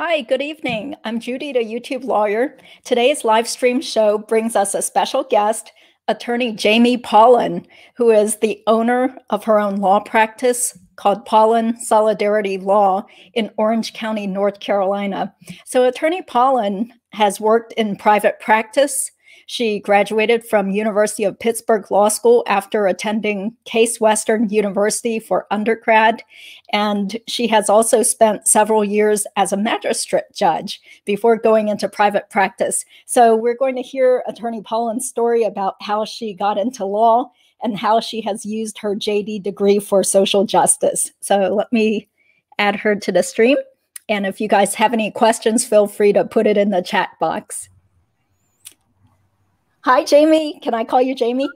Hi, good evening. I'm Judy, the YouTube lawyer. Today's live stream show brings us a special guest, attorney Jamie Paulen, who is the owner of her own law practice called Paulen Solidarity Law in Orange County, North Carolina. So, attorney Paulen has worked in private practice she graduated from University of Pittsburgh Law School after attending Case Western University for undergrad. And she has also spent several years as a magistrate judge before going into private practice. So we're going to hear Attorney Paulen's story about how she got into law and how she has used her JD degree for social justice. So let me add her to the stream. And if you guys have any questions, feel free to put it in the chat box. Hi, Jamie. Can I call you Jamie?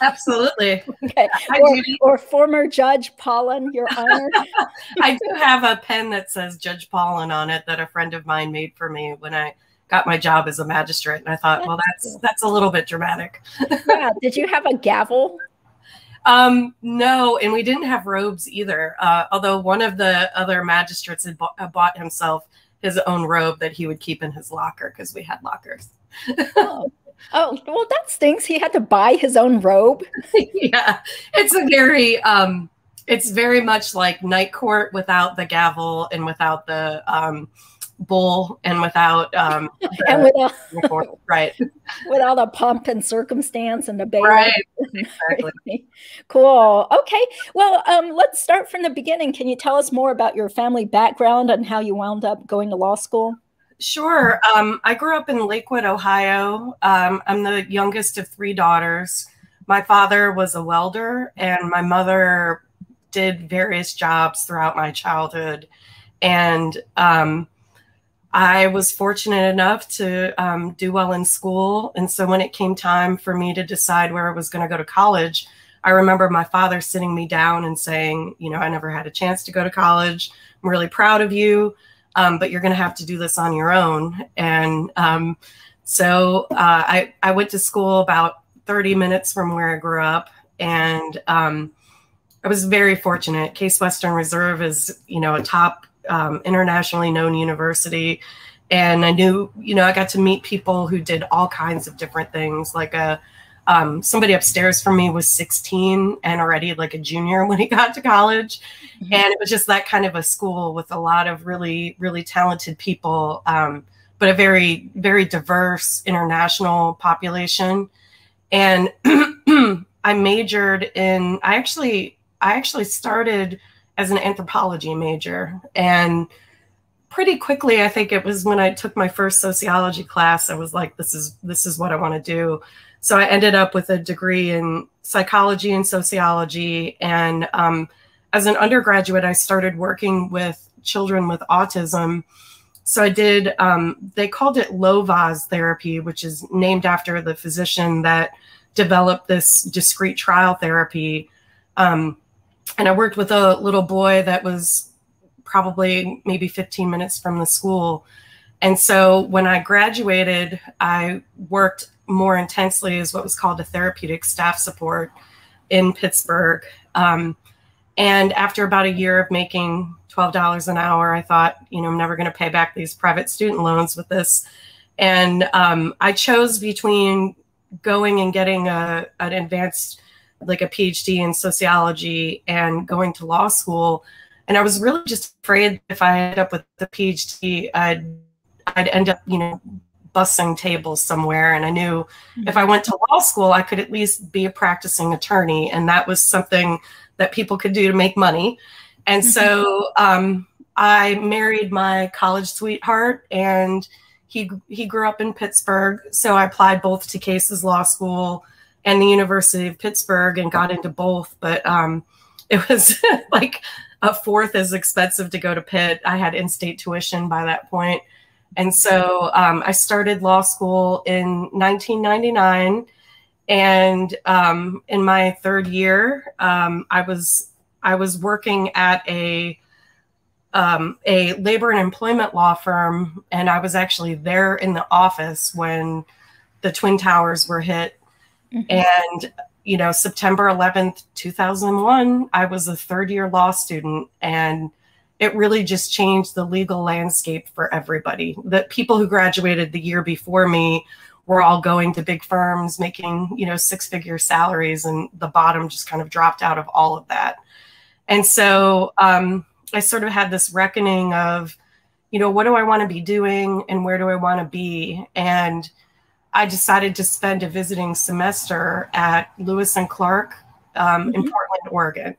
Absolutely. okay. Hi, or, or, former Judge Paulen, Your Honor. I do have a pen that says Judge Paulen on it that a friend of mine made for me when I got my job as a magistrate, and I thought, well, that's that's a little bit dramatic. yeah. Did you have a gavel? Um, no, and we didn't have robes either. Uh, although one of the other magistrates had bought, bought himself his own robe that he would keep in his locker because we had lockers. oh. Oh, well, that stinks. He had to buy his own robe. yeah. It's a very um it's very much like night court without the gavel and without the um bull and without um and without right without the pomp and circumstance and the baby right exactly. cool okay well um let's start from the beginning can you tell us more about your family background and how you wound up going to law school Sure. Um, I grew up in Lakewood, Ohio. Um, I'm the youngest of three daughters. My father was a welder, and my mother did various jobs throughout my childhood. And um, I was fortunate enough to um, do well in school. And so when it came time for me to decide where I was going to go to college, I remember my father sitting me down and saying, You know, I never had a chance to go to college. I'm really proud of you um, but you're going to have to do this on your own. And um, so uh, I, I went to school about 30 minutes from where I grew up. And um, I was very fortunate. Case Western Reserve is, you know, a top um, internationally known university. And I knew, you know, I got to meet people who did all kinds of different things, like a um, somebody upstairs from me was 16 and already like a junior when he got to college. Mm-hmm. And it was just that kind of a school with a lot of really, really talented people, um, but a very, very diverse international population. And I majored in, I actually, I actually started as an anthropology major and pretty quickly i think it was when i took my first sociology class i was like this is this is what i want to do so I ended up with a degree in psychology and sociology. And um, as an undergraduate, I started working with children with autism. So I did, um, they called it Lovaas therapy, which is named after the physician that developed this discrete trial therapy. Um, and I worked with a little boy that was probably maybe 15 minutes from the school. And so when I graduated, I worked more intensely is what was called a therapeutic staff support in Pittsburgh. Um, and after about a year of making $12 an hour, I thought, you know, I'm never going to pay back these private student loans with this. And um, I chose between going and getting a, an advanced, like a PhD in sociology and going to law school. And I was really just afraid if I end up with the PhD, I'd, I'd end up, you know, bussing tables somewhere. And I knew mm-hmm. if I went to law school, I could at least be a practicing attorney. And that was something that people could do to make money. And mm-hmm. so um, I married my college sweetheart and he, he grew up in Pittsburgh. So I applied both to Cases Law School and the University of Pittsburgh and got into both. But um, it was like a fourth as expensive to go to Pitt. I had in-state tuition by that point. And so um, I started law school in 1999. And um, in my third year, um, I was I was working at a um, a labor and employment law firm, and I was actually there in the office when the twin towers were hit. Mm-hmm. And you know, September 11th, 2001, I was a third year law student, and it really just changed the legal landscape for everybody. The people who graduated the year before me were all going to big firms making, you know, six figure salaries and the bottom just kind of dropped out of all of that. And so um, I sort of had this reckoning of, you know, what do I want to be doing and where do I want to be? And I decided to spend a visiting semester at Lewis and Clark um, mm-hmm. in Portland, Oregon.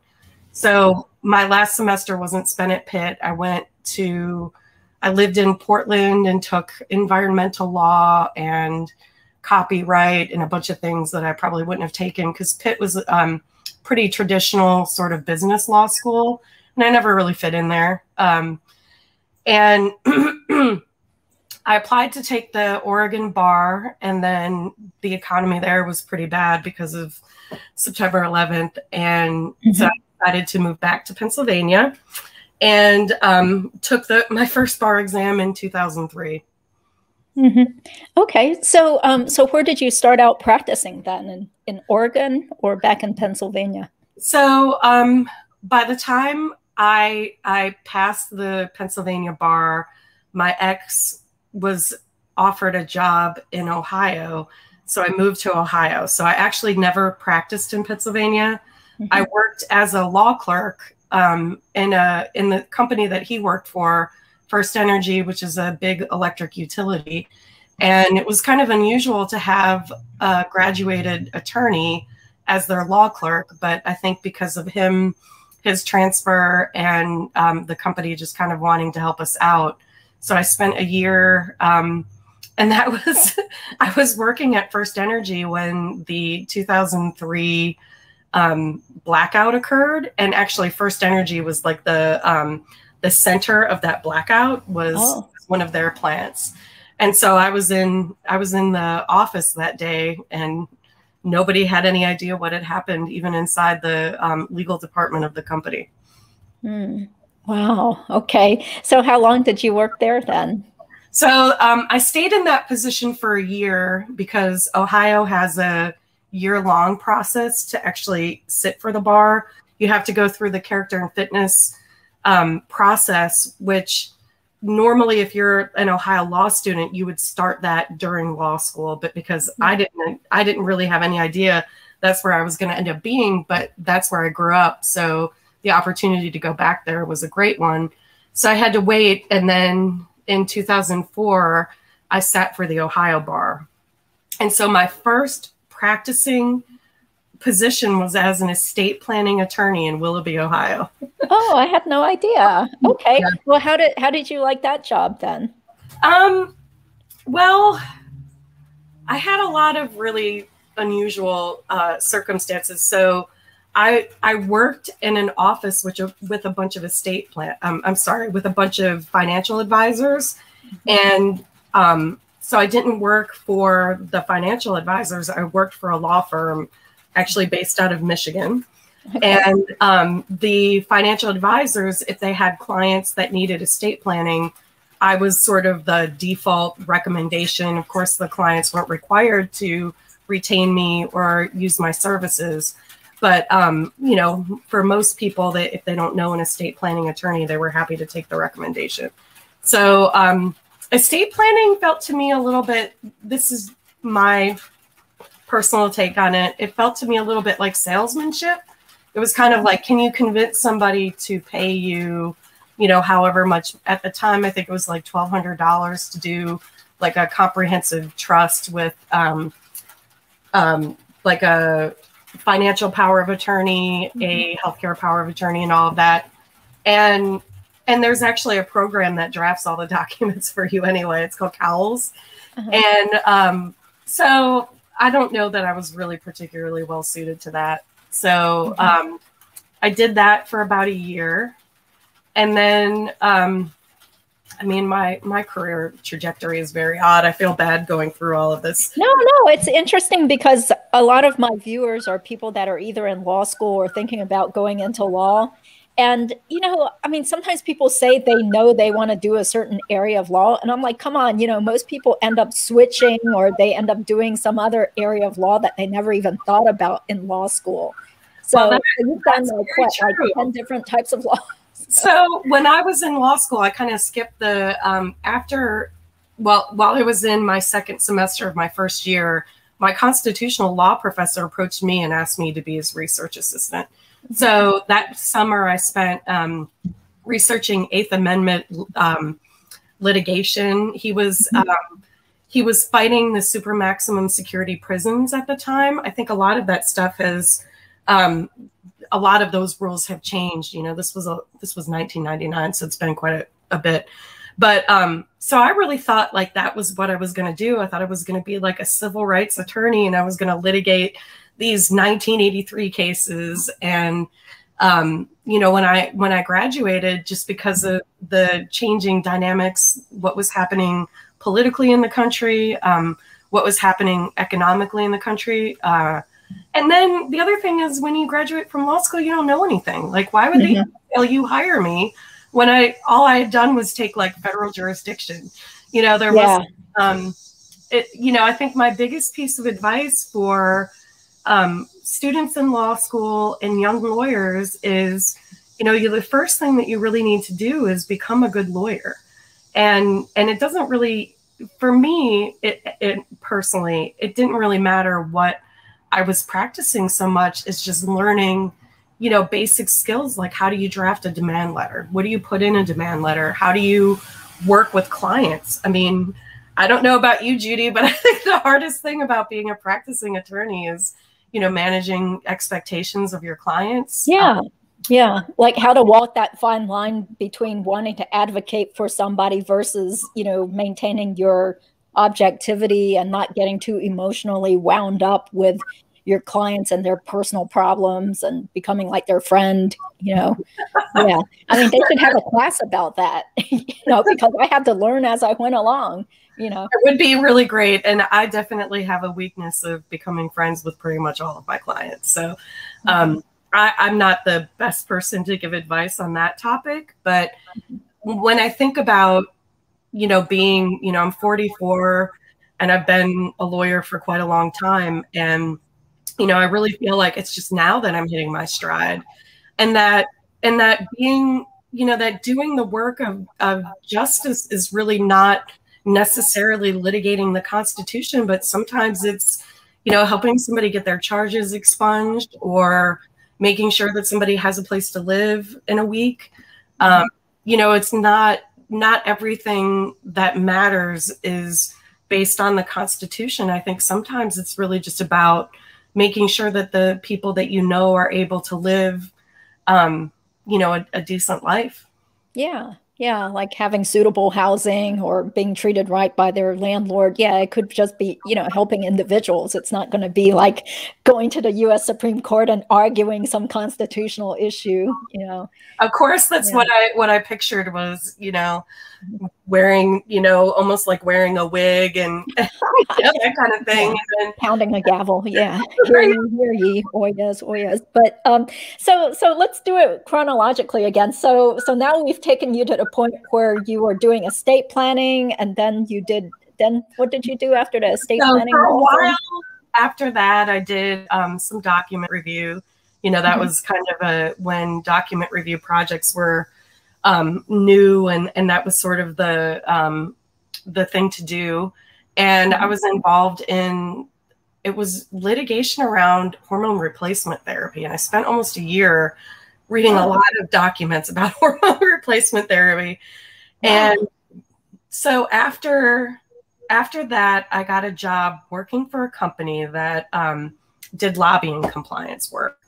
So my last semester wasn't spent at Pitt. I went to, I lived in Portland and took environmental law and copyright and a bunch of things that I probably wouldn't have taken because Pitt was um, pretty traditional sort of business law school, and I never really fit in there. Um, and I applied to take the Oregon bar, and then the economy there was pretty bad because of September 11th, and mm-hmm. so I decided to move back to Pennsylvania, and um, took the my first bar exam in 2003. Mm-hmm. Okay, so um, so where did you start out practicing then? In in Oregon or back in Pennsylvania? So um, by the time I I passed the Pennsylvania bar, my ex was offered a job in Ohio, so I moved to Ohio. So I actually never practiced in Pennsylvania. Mm-hmm. I worked as a law clerk um, in a in the company that he worked for First Energy, which is a big electric utility. And it was kind of unusual to have a graduated attorney as their law clerk. But I think because of him, his transfer, and um, the company just kind of wanting to help us out. So I spent a year. Um, and that was, I was working at First Energy when the 2003 um, blackout occurred. And actually, First Energy was like the, um, the center of that blackout was oh. one of their plants. And so I was in I was in the office that day and nobody had any idea what had happened even inside the um, legal department of the company. Hmm. Wow. Okay. So how long did you work there then? So um, I stayed in that position for a year because Ohio has a year long process to actually sit for the bar. You have to go through the character and fitness um, process, which normally if you're an ohio law student you would start that during law school but because i didn't i didn't really have any idea that's where i was going to end up being but that's where i grew up. So the opportunity to go back there was a great one. So i had to wait and then in 2004 i sat for the ohio bar. And so my first practicing position was as an estate planning attorney in Willoughby, Ohio. oh, I had no idea. Okay. Yeah. Well, how did how did you like that job then? Um well, I had a lot of really unusual uh, circumstances. So I I worked in an office which with a bunch of estate plan um, I'm sorry, with a bunch of financial advisors mm-hmm. and um so I didn't work for the financial advisors. I worked for a law firm actually based out of Michigan. And um, the financial advisors, if they had clients that needed estate planning, I was sort of the default recommendation. Of course, the clients weren't required to retain me or use my services. But um, you know, for most people, that if they don't know an estate planning attorney, they were happy to take the recommendation. So um, estate planning felt to me a little bit. This is my personal take on it. It felt to me a little bit like salesmanship. It was kind of like, can you convince somebody to pay you, you know, however much at the time? I think it was like twelve hundred dollars to do like a comprehensive trust with, um, um, like a financial power of attorney, mm-hmm. a healthcare power of attorney, and all of that. And and there's actually a program that drafts all the documents for you anyway. It's called Cowles. Uh-huh. And um, so I don't know that I was really particularly well suited to that. So mm-hmm. um, I did that for about a year, and then um, I mean my my career trajectory is very odd. I feel bad going through all of this. No, no, it's interesting because a lot of my viewers are people that are either in law school or thinking about going into law, and, you know, I mean, sometimes people say they know they want to do a certain area of law. And I'm like, come on, you know, most people end up switching or they end up doing some other area of law that they never even thought about in law school. So, well, you've done like what, true. like 10 different types of law? so when I was in law school, I kind of skipped the um, after. Well, while I was in my second semester of my first year, my constitutional law professor approached me and asked me to be his research assistant. So that summer, I spent um, researching Eighth Amendment um, litigation. He was mm-hmm. um, he was fighting the super maximum security prisons at the time. I think a lot of that stuff has um, a lot of those rules have changed. You know, this was a this was 1999, so it's been quite a, a bit. But um, so I really thought like that was what I was going to do. I thought I was going to be like a civil rights attorney, and I was going to litigate these 1983 cases. And um, you know, when I when I graduated, just because of the changing dynamics, what was happening politically in the country, um, what was happening economically in the country. Uh, and then the other thing is when you graduate from law school, you don't know anything. Like, why would mm-hmm. they tell you hire me when I all I had done was take like federal jurisdiction? You know, there yeah. was um it, you know, I think my biggest piece of advice for um, students in law school and young lawyers is, you know, you the first thing that you really need to do is become a good lawyer. And and it doesn't really for me, it, it personally, it didn't really matter what I was practicing so much It's just learning, you know, basic skills like how do you draft a demand letter? What do you put in a demand letter? How do you work with clients? I mean, I don't know about you, Judy, but I think the hardest thing about being a practicing attorney is, you know, managing expectations of your clients. Yeah. Um, yeah, like how to walk that fine line between wanting to advocate for somebody versus, you know, maintaining your objectivity and not getting too emotionally wound up with your clients and their personal problems and becoming like their friend, you know. Yeah. I mean, they should have a class about that, you know, because I had to learn as I went along, you know. It would be really great. And I definitely have a weakness of becoming friends with pretty much all of my clients. So, um, I, I'm not the best person to give advice on that topic, but when I think about you know, being, you know, I'm 44 and I've been a lawyer for quite a long time. And, you know, I really feel like it's just now that I'm hitting my stride. And that, and that being, you know, that doing the work of, of justice is really not necessarily litigating the Constitution, but sometimes it's, you know, helping somebody get their charges expunged or making sure that somebody has a place to live in a week. Um, you know, it's not not everything that matters is based on the Constitution. I think sometimes it's really just about making sure that the people that you know are able to live, um, you know, a, a decent life. Yeah. Yeah, like having suitable housing or being treated right by their landlord. Yeah, it could just be, you know, helping individuals. It's not going to be like going to the US Supreme Court and arguing some constitutional issue, you know. Of course, that's yeah. what I what I pictured was, you know, wearing, you know, almost like wearing a wig and that kind of thing. Yeah. And Pounding a gavel. Yeah. hear ye, hear ye. Oh yes, oh yes. But um so so let's do it chronologically again. So so now we've taken you to the point where you were doing estate planning and then you did then what did you do after the estate so planning? For a while after that I did um, some document review. You know, that mm -hmm. was kind of a when document review projects were um, new and and that was sort of the um, the thing to do. And I mm-hmm. was involved in it was litigation around hormone replacement therapy, and I spent almost a year reading a lot of documents about hormone replacement therapy. And so after after that, I got a job working for a company that um, did lobbying compliance work,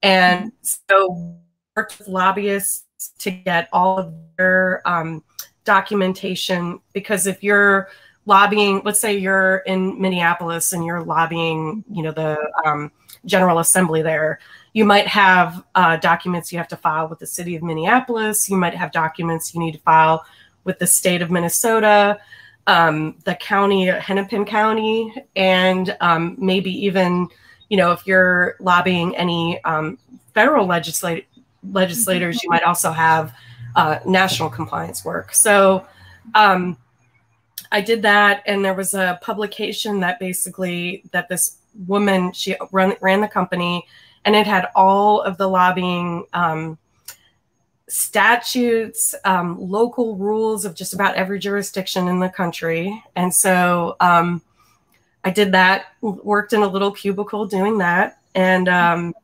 and so worked with lobbyists to get all of their um, documentation because if you're lobbying let's say you're in minneapolis and you're lobbying you know the um, general assembly there you might have uh, documents you have to file with the city of minneapolis. You might have documents you need to file with the state of minnesota um, the county hennepin county and um, maybe even you know if you're lobbying any um, federal legislative legislators, you might also have uh, national compliance work. So um, I did that, and there was a publication that basically that this woman she run, ran the company, and it had all of the lobbying um, statutes, um, local rules of just about every jurisdiction in the country. And so um, I did that, worked in a little cubicle doing that. And um,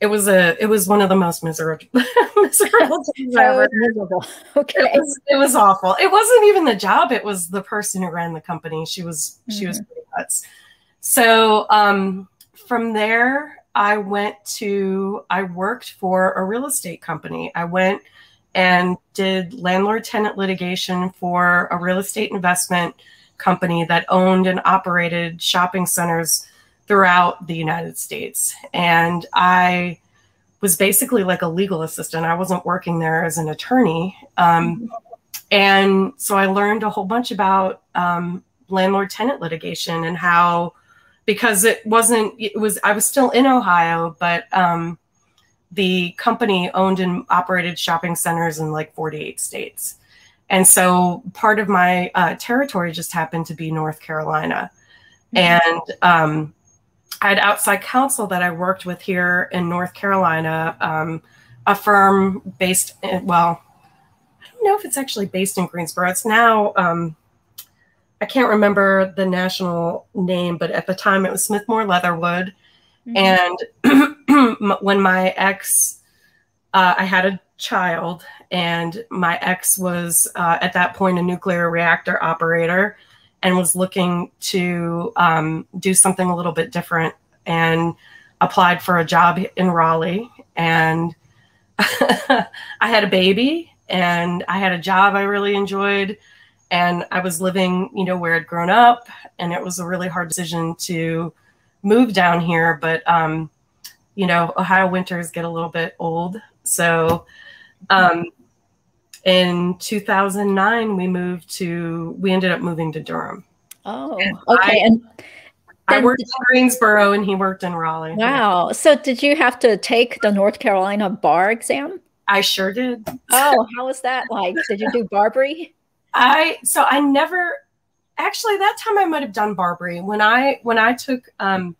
it was a it was one of the most miserable miserable days ever. Miserable. Okay. It was, it was awful. It wasn't even the job, it was the person who ran the company. She was mm-hmm. she was mm-hmm. pretty nuts. So um from there I went to I worked for a real estate company. I went and did landlord tenant litigation for a real estate investment company that owned and operated shopping centers throughout the United States. And I was basically like a legal assistant. I wasn't working there as an attorney. Um, and so I learned a whole bunch about um, landlord tenant litigation and how, because it wasn't, it was, I was still in Ohio, but um, the company owned and operated shopping centers in like 48 states. And so part of my uh, territory just happened to be North Carolina. Mm-hmm. And um, I had outside counsel that I worked with here in North Carolina, um, a firm based in, well, I don't know if it's actually based in Greensboro. It's now, um, I can't remember the national name, but at the time it was Smith Moore Leatherwood. Mm-hmm. And when my ex, uh, I had a child, and my ex was uh, at that point a nuclear reactor operator and was looking to um, do something a little bit different and applied for a job in Raleigh. And I had a baby and I had a job I really enjoyed. And I was living, you know, where I'd grown up. And it was a really hard decision to move down here. But, um, you know, Ohio winters get a little bit old. So, um, in 2009 we moved to we ended up moving to durham oh and okay I, and I worked in Greensboro and he worked in Raleigh. Wow. So did you have to take the North Carolina bar exam? I sure did. Oh, how was that like? Did you do BARBRI? I so I never actually that time I might have done BARBRI. When I when I took um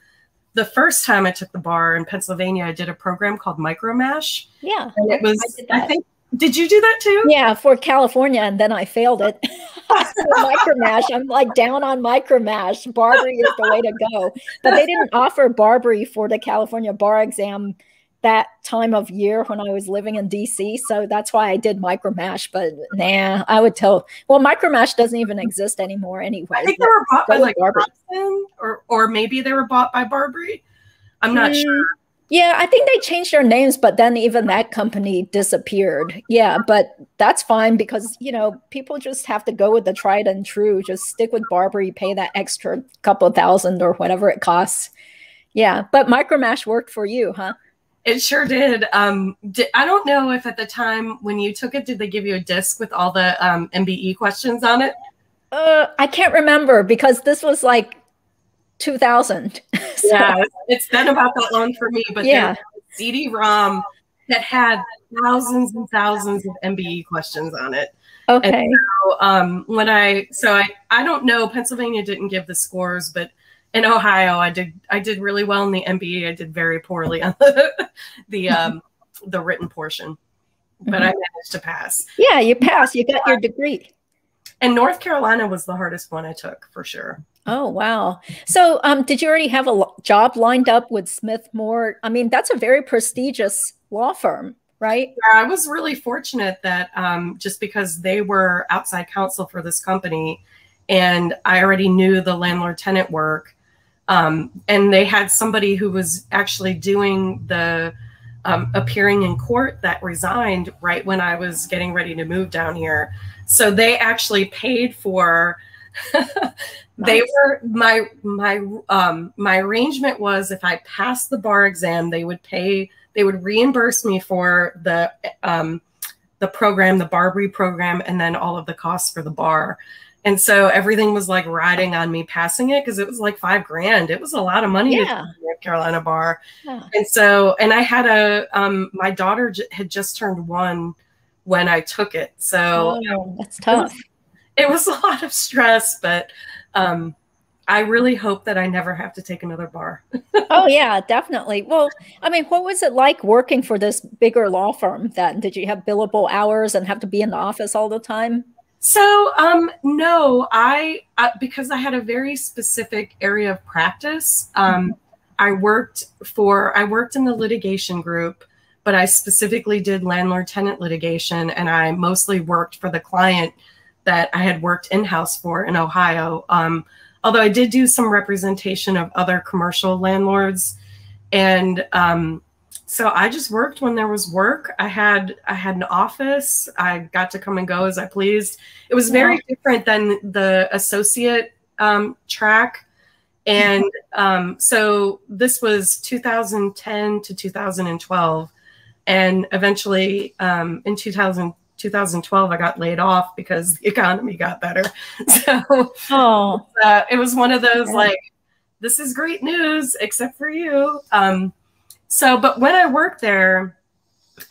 the first time I took the bar in Pennsylvania, I did a program called Micromash. Yeah. And it was I, I think did you do that too? Yeah, for California, and then I failed it. micromash, I'm like down on micromash. BARBRI is the way to go. But they didn't offer BARBRI for the California bar exam that time of year when I was living in DC. So that's why I did micromash. But nah, I would tell. Well, micromash doesn't even exist anymore anyway. I think they were bought by like BARBRI. or or maybe they were bought by BARBRI. I'm not mm, sure. Yeah, I think they changed their names, but then even that company disappeared. Yeah, but that's fine because you know people just have to go with the tried and true. Just stick with BARBRI, pay that extra couple thousand or whatever it costs. Yeah, but Micromash worked for you, huh? It sure did. Um, did, I don't know if at the time when you took it, did they give you a disc with all the um, MBE questions on it? Uh, I can't remember because this was like 2000. so, yeah, it's been about that long for me, but yeah, CD-ROM that had thousands and thousands of MBE questions on it. Okay. So, um, when I so I I don't know Pennsylvania didn't give the scores, but in Ohio I did I did really well in the MBE. I did very poorly on the the um, the written portion, but mm-hmm. I managed to pass. Yeah, you passed. You got your degree. And North Carolina was the hardest one I took for sure. Oh, wow. So, um, did you already have a job lined up with Smith Moore? I mean, that's a very prestigious law firm, right? Yeah, I was really fortunate that um, just because they were outside counsel for this company and I already knew the landlord tenant work, um, and they had somebody who was actually doing the um, appearing in court that resigned right when I was getting ready to move down here. So they actually paid for they were my my um my arrangement was if I passed the bar exam, they would pay they would reimburse me for the um the program, the BARBRI program, and then all of the costs for the bar. And so everything was like riding on me passing it because it was like five grand. It was a lot of money yeah. to North Carolina bar. Yeah. And so, and I had a, um, my daughter j- had just turned one when I took it. So oh, that's tough. It was, it was, a lot of stress, but um, I really hope that I never have to take another bar. oh yeah, definitely. Well, I mean, what was it like working for this bigger law firm then? Did you have billable hours and have to be in the office all the time? So, um, no, I, uh, because I had a very specific area of practice. Um, I worked for, I worked in the litigation group, but I specifically did landlord tenant litigation and I mostly worked for the client that I had worked in house for in Ohio. Um, although I did do some representation of other commercial landlords. And um, so I just worked when there was work. I had I had an office. I got to come and go as I pleased. It was very yeah. different than the associate um, track. And um, so this was 2010 to 2012. And eventually um, in 2000, 2012 i got laid off because the economy got better. So oh. uh, it was one of those like this is great news except for you. Um, so but when i worked there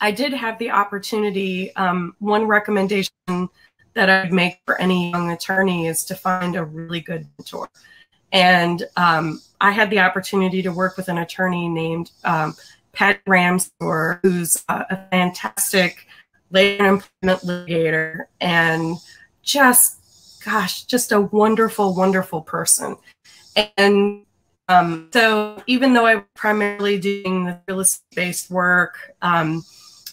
i did have the opportunity um, one recommendation that i'd make for any young attorney is to find a really good mentor. And um, i had the opportunity to work with an attorney named um, pat ramsor who's uh, a fantastic labor employment litigator, and just, gosh, just a wonderful, wonderful person. And um, so even though I'm primarily doing the real estate based work, um,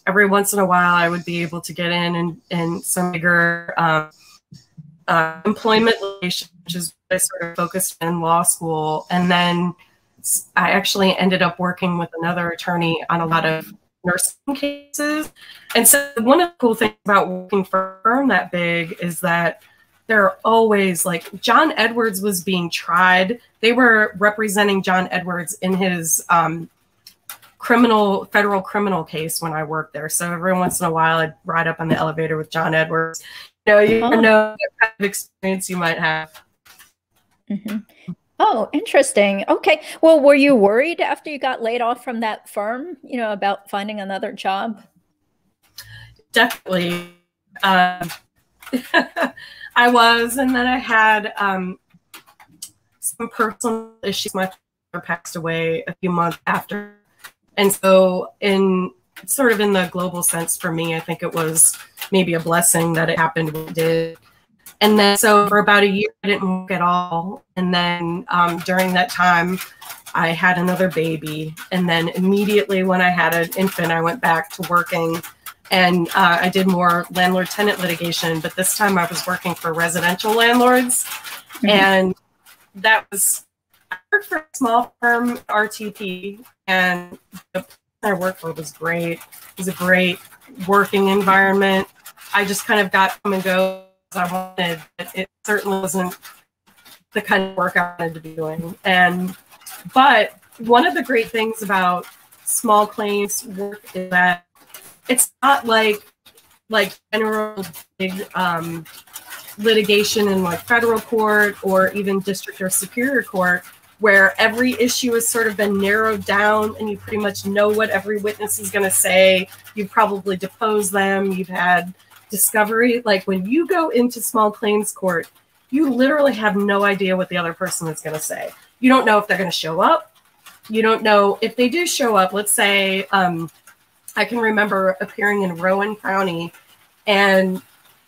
every once in a while I would be able to get in and, and some bigger um, uh, employment litigation, which is what I sort of focused in law school. And then I actually ended up working with another attorney on a lot of nursing cases. And so one of the cool things about working for a firm that big is that there are always like John Edwards was being tried. They were representing John Edwards in his um, criminal federal criminal case when I worked there. So every once in a while I'd ride up on the elevator with John Edwards. You know, you oh. know what kind of experience you might have. Mm-hmm. Oh, interesting. Okay. Well, were you worried after you got laid off from that firm, you know, about finding another job? Definitely. Um, I was. And then I had um, some personal issues. My father passed away a few months after. And so, in sort of in the global sense for me, I think it was maybe a blessing that it happened when it did and then, so for about a year, I didn't work at all. And then um, during that time, I had another baby. And then immediately when I had an infant, I went back to working and uh, I did more landlord tenant litigation. But this time I was working for residential landlords. Mm-hmm. And that was, I worked for a small firm, RTP, and the I worked for was great. It was a great working environment. I just kind of got come and go I wanted, but it certainly wasn't the kind of work I wanted to be doing. And but one of the great things about small claims work is that it's not like like general big um, litigation in like federal court or even district or superior court where every issue has sort of been narrowed down and you pretty much know what every witness is going to say you've probably deposed them you've had discovery, like when you go into small claims court, you literally have no idea what the other person is going to say. You don't know if they're going to show up. You don't know if they do show up. Let's say um, I can remember appearing in Rowan County and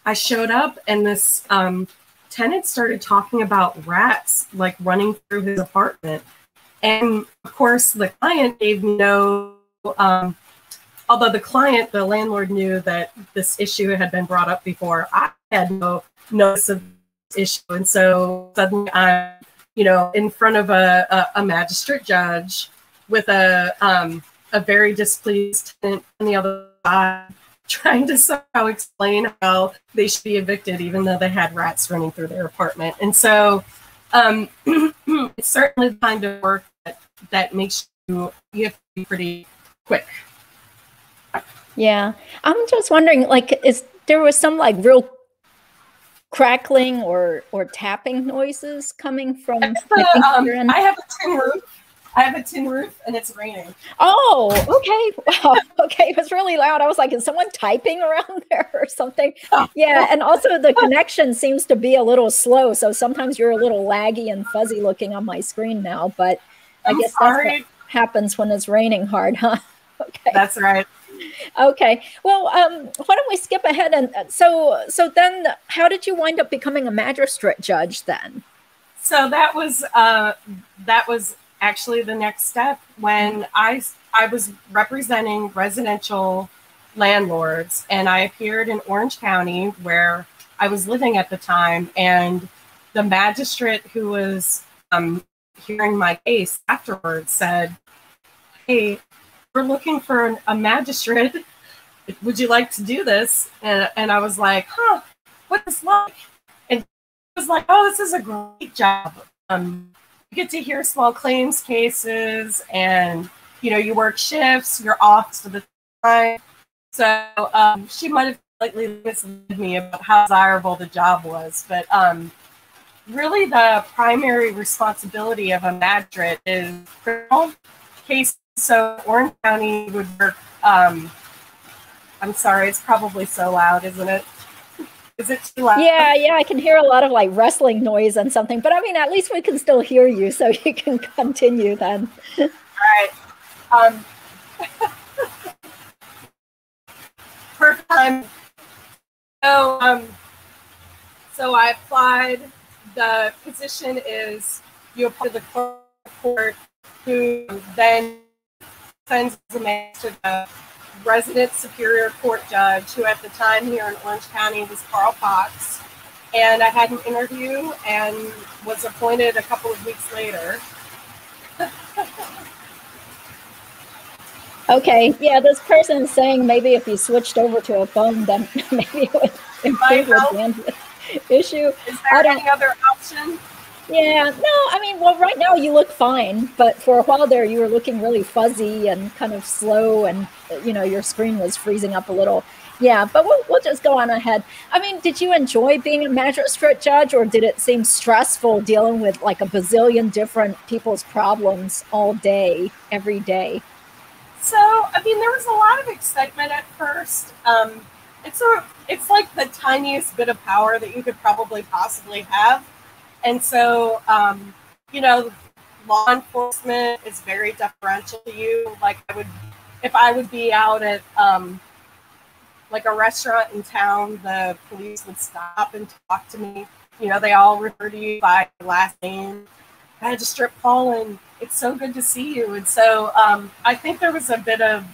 I showed up and this um, tenant started talking about rats like running through his apartment. And of course, the client gave no um, although the client, the landlord knew that this issue had been brought up before, I had no notice of this issue. And so suddenly I'm, you know, in front of a, a, a magistrate judge with a, um, a very displeased tenant on the other side, trying to somehow explain how they should be evicted, even though they had rats running through their apartment. And so um, it's certainly the kind of work that, that makes you, you have to be pretty quick yeah. I'm just wondering, like, is there was some like real crackling or or tapping noises coming from um, I have a tin roof I have a tin roof and it's raining. Oh, okay. Wow. Okay. It was really loud. I was like, is someone typing around there or something? Yeah. And also the connection seems to be a little slow. So sometimes you're a little laggy and fuzzy looking on my screen now, but I I'm guess sorry. that's what happens when it's raining hard, huh? Okay. That's right. Okay. Well, um, why don't we skip ahead and uh, so so then how did you wind up becoming a magistrate judge then? So that was uh, that was actually the next step when I I was representing residential landlords and I appeared in Orange County where I was living at the time and the magistrate who was um, hearing my case afterwards said, "Hey, we're looking for an, a magistrate. Would you like to do this?" And, and I was like, "Huh, what is like?" And he was like, "Oh, this is a great job. Um, you get to hear small claims cases, and you know, you work shifts. You're off to the time." So um, she might have slightly misled me about how desirable the job was, but um, really the primary responsibility of a magistrate is criminal cases. So Orange County would work. Um, I'm sorry, it's probably so loud, isn't it? Is it too loud? Yeah, yeah, I can hear a lot of like wrestling noise and something, but I mean, at least we can still hear you, so you can continue then. All right. Um, perfect time. So, um, so I applied. The position is you apply to the court, who then sends the man to the resident superior court judge, who at the time here in Orange County was Carl Fox. And I had an interview and was appointed a couple of weeks later. Okay, yeah, this person is saying maybe if you switched over to a phone, then maybe it would improve help? bandwidth issue. Is I there don't- any other option? Yeah, no, I mean, well, right now you look fine, but for a while there you were looking really fuzzy and kind of slow, and you know your screen was freezing up a little. Yeah, but we'll we'll just go on ahead. I mean, did you enjoy being a magistrate judge, or did it seem stressful dealing with like a bazillion different people's problems all day, every day? So, I mean, there was a lot of excitement at first. Um, it's a, it's like the tiniest bit of power that you could probably possibly have, and so, um, you know, law enforcement is very deferential to you. Like, I would, if I would be out at, um, like a restaurant in town, the police would stop and talk to me. You know, they all refer to you by last name. I had to Magistrate Paulen, it's so good to see you. And so um, I think there was a bit of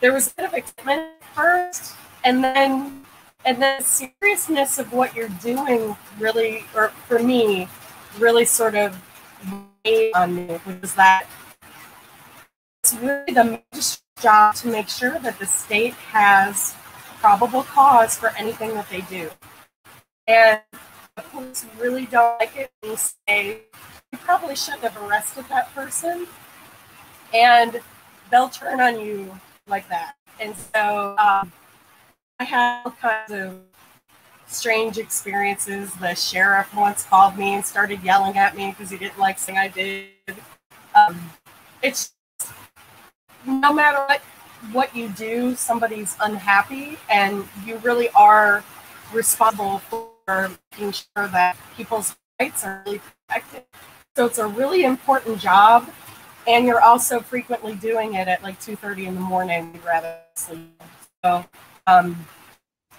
there was a bit of excitement first, and then and the seriousness of what you're doing really, or for me, really sort of weighed on me was that it's really the job to make sure that the state has probable cause for anything that they do. And the police really don't like it you say, you probably shouldn't have arrested that person. And they'll turn on you like that. And so um, I had all kinds of strange experiences. The sheriff once called me and started yelling at me because he didn't like something I did. Um, it's no matter what what you do, somebody's unhappy, and you really are responsible for making sure that people's rights are really protected. So it's a really important job, and you're also frequently doing it at like two thirty in the morning rather sleep. So. Um,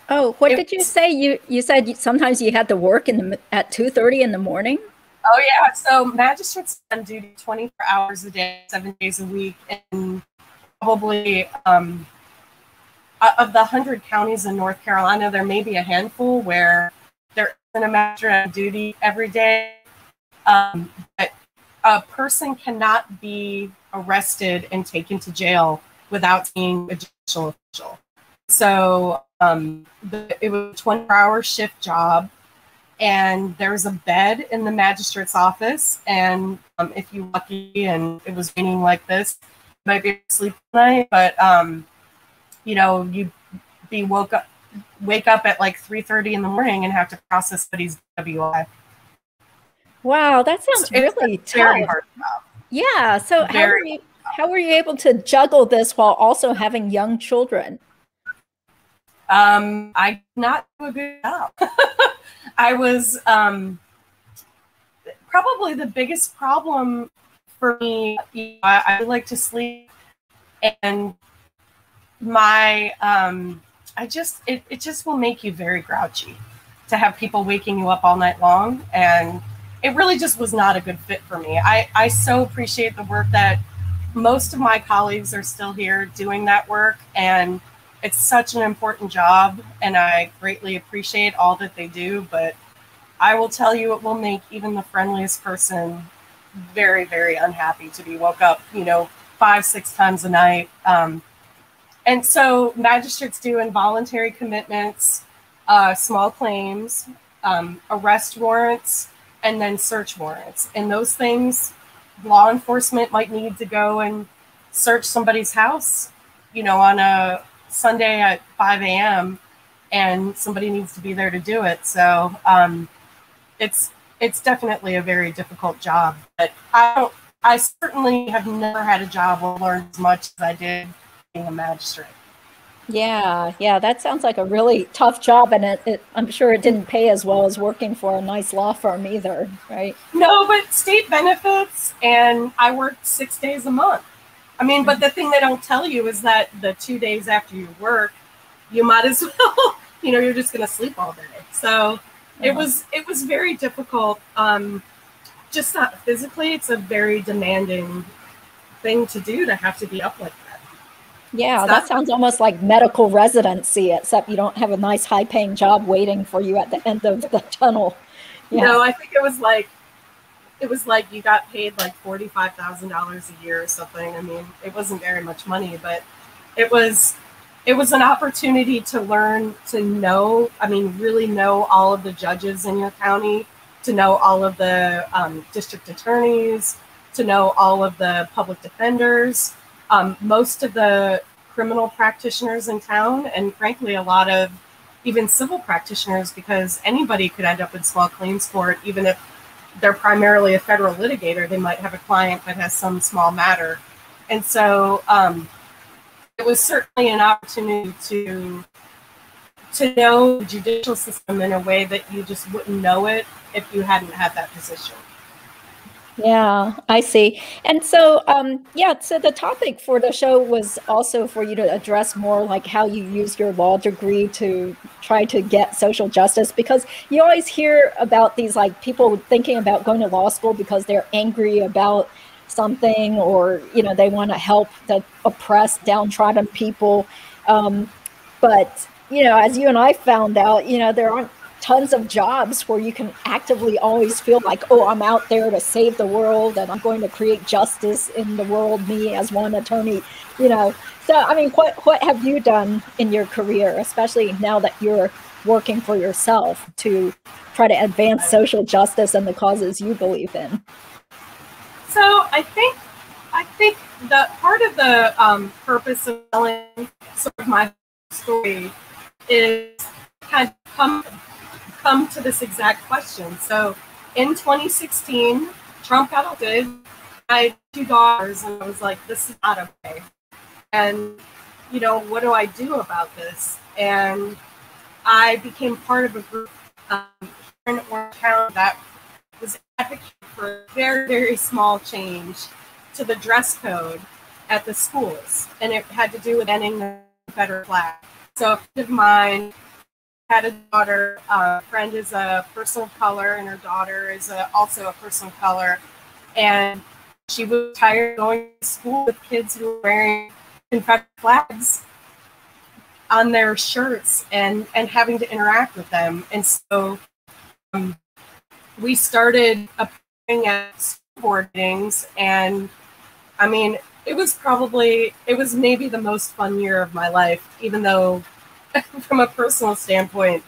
Oh, what It did you say? You you said you, sometimes you had to work in the at two thirty in the morning. Oh yeah, so magistrates on duty 24 hours a day, seven days a week, and probably um, of the hundred counties in North Carolina, there may be a handful where there isn't a magistrate on duty every day. Um, but a person cannot be arrested and taken to jail without seeing a judicial official. So um, the, it was a 24 hour shift job and there's a bed in the magistrate's office. And um, if you're lucky and it was raining like this, you might be able to sleep tonight. But um, you know, you be woke up, wake up at like 3:30 in the morning and have to process somebody's WI. Wow, that sounds It's really tough. Yeah. So Very, how were you how were you able to juggle this while also having young children? Um, I not do a good job. I was um, probably the biggest problem for me. You know, I, I, like to sleep, and my um, I just it, it just will make you very grouchy to have people waking you up all night long, and it really just was not a good fit for me. I I so appreciate the work that most of my colleagues are still here doing that work and it's such an important job and I greatly appreciate all that they do, but I will tell you it will make even the friendliest person very, very unhappy to be woke up, you know, five, six times a night. Um, and so magistrates do involuntary commitments, uh, small claims, um, arrest warrants, and then search warrants. And those things, law enforcement might need to go and search somebody's house, you know, on a Sunday at 5 a.m. and somebody needs to be there to do it. So um, it's it's definitely a very difficult job. But I don't. I certainly have never had a job where I learned as much as I did being a magistrate. Yeah, yeah, that sounds like a really tough job, and it, it, I'm sure it didn't pay as well as working for a nice law firm either, right? No, but state benefits, and I worked six days a month. I mean, but the thing they don't tell you is that the two days after you work, you might as well, you know, you're just going to sleep all day. So it uh-huh. was it was very difficult. Um, just not physically, it's a very demanding thing to do to have to be up like that. Yeah, that sounds almost like medical residency, except you don't have a nice high paying job waiting for you at the end of the tunnel. Yeah. No, I think it was like it was like you got paid like forty five thousand dollars a year or something. I mean, it wasn't very much money, but it was it was an opportunity to learn to know. I mean, really know all of the judges in your county, to know all of the um, district attorneys, to know all of the public defenders, um, most of the criminal practitioners in town, and frankly, a lot of even civil practitioners, because anybody could end up in small claims court, even if they're primarily a federal litigator, they might have a client that has some small matter. And so um, it was certainly an opportunity to to know the judicial system in a way that you just wouldn't know it if you hadn't had that position. Yeah, I see. And so, um, yeah, so the topic for the show was also for you to address more like how you use your law degree to try to get social justice because you always hear about these like people thinking about going to law school because they're angry about something or, you know, they want to help the oppressed, downtrodden people. Um, but, you know, as you and I found out, you know, there aren't tons of jobs where you can actively always feel like, oh, I'm out there to save the world and I'm going to create justice in the world, me as one attorney, you know. So, I mean, what, what have you done in your career, especially now that you're working for yourself to try to advance social justice and the causes you believe in? So, I think I think the part of the um, purpose of telling sort of my story is kind of come come to this exact question. So in 2016, Trump got elected. I had two daughters, and I was like, this is not okay. And, you know, what do I do about this? And I became part of a group um, in Orange County that was advocating for a very, very small change to the dress code at the schools. And it had to do with ending the Confederate flag. So a friend of mine had a daughter. Uh, friend is a person of color, and her daughter is a, also a person of color. And she was tired going to school with kids who were wearing Confederate flags on their shirts and and having to interact with them. And so um, we started appearing at school board meetings, and I mean, it was probably it was maybe the most fun year of my life, even though from a personal standpoint,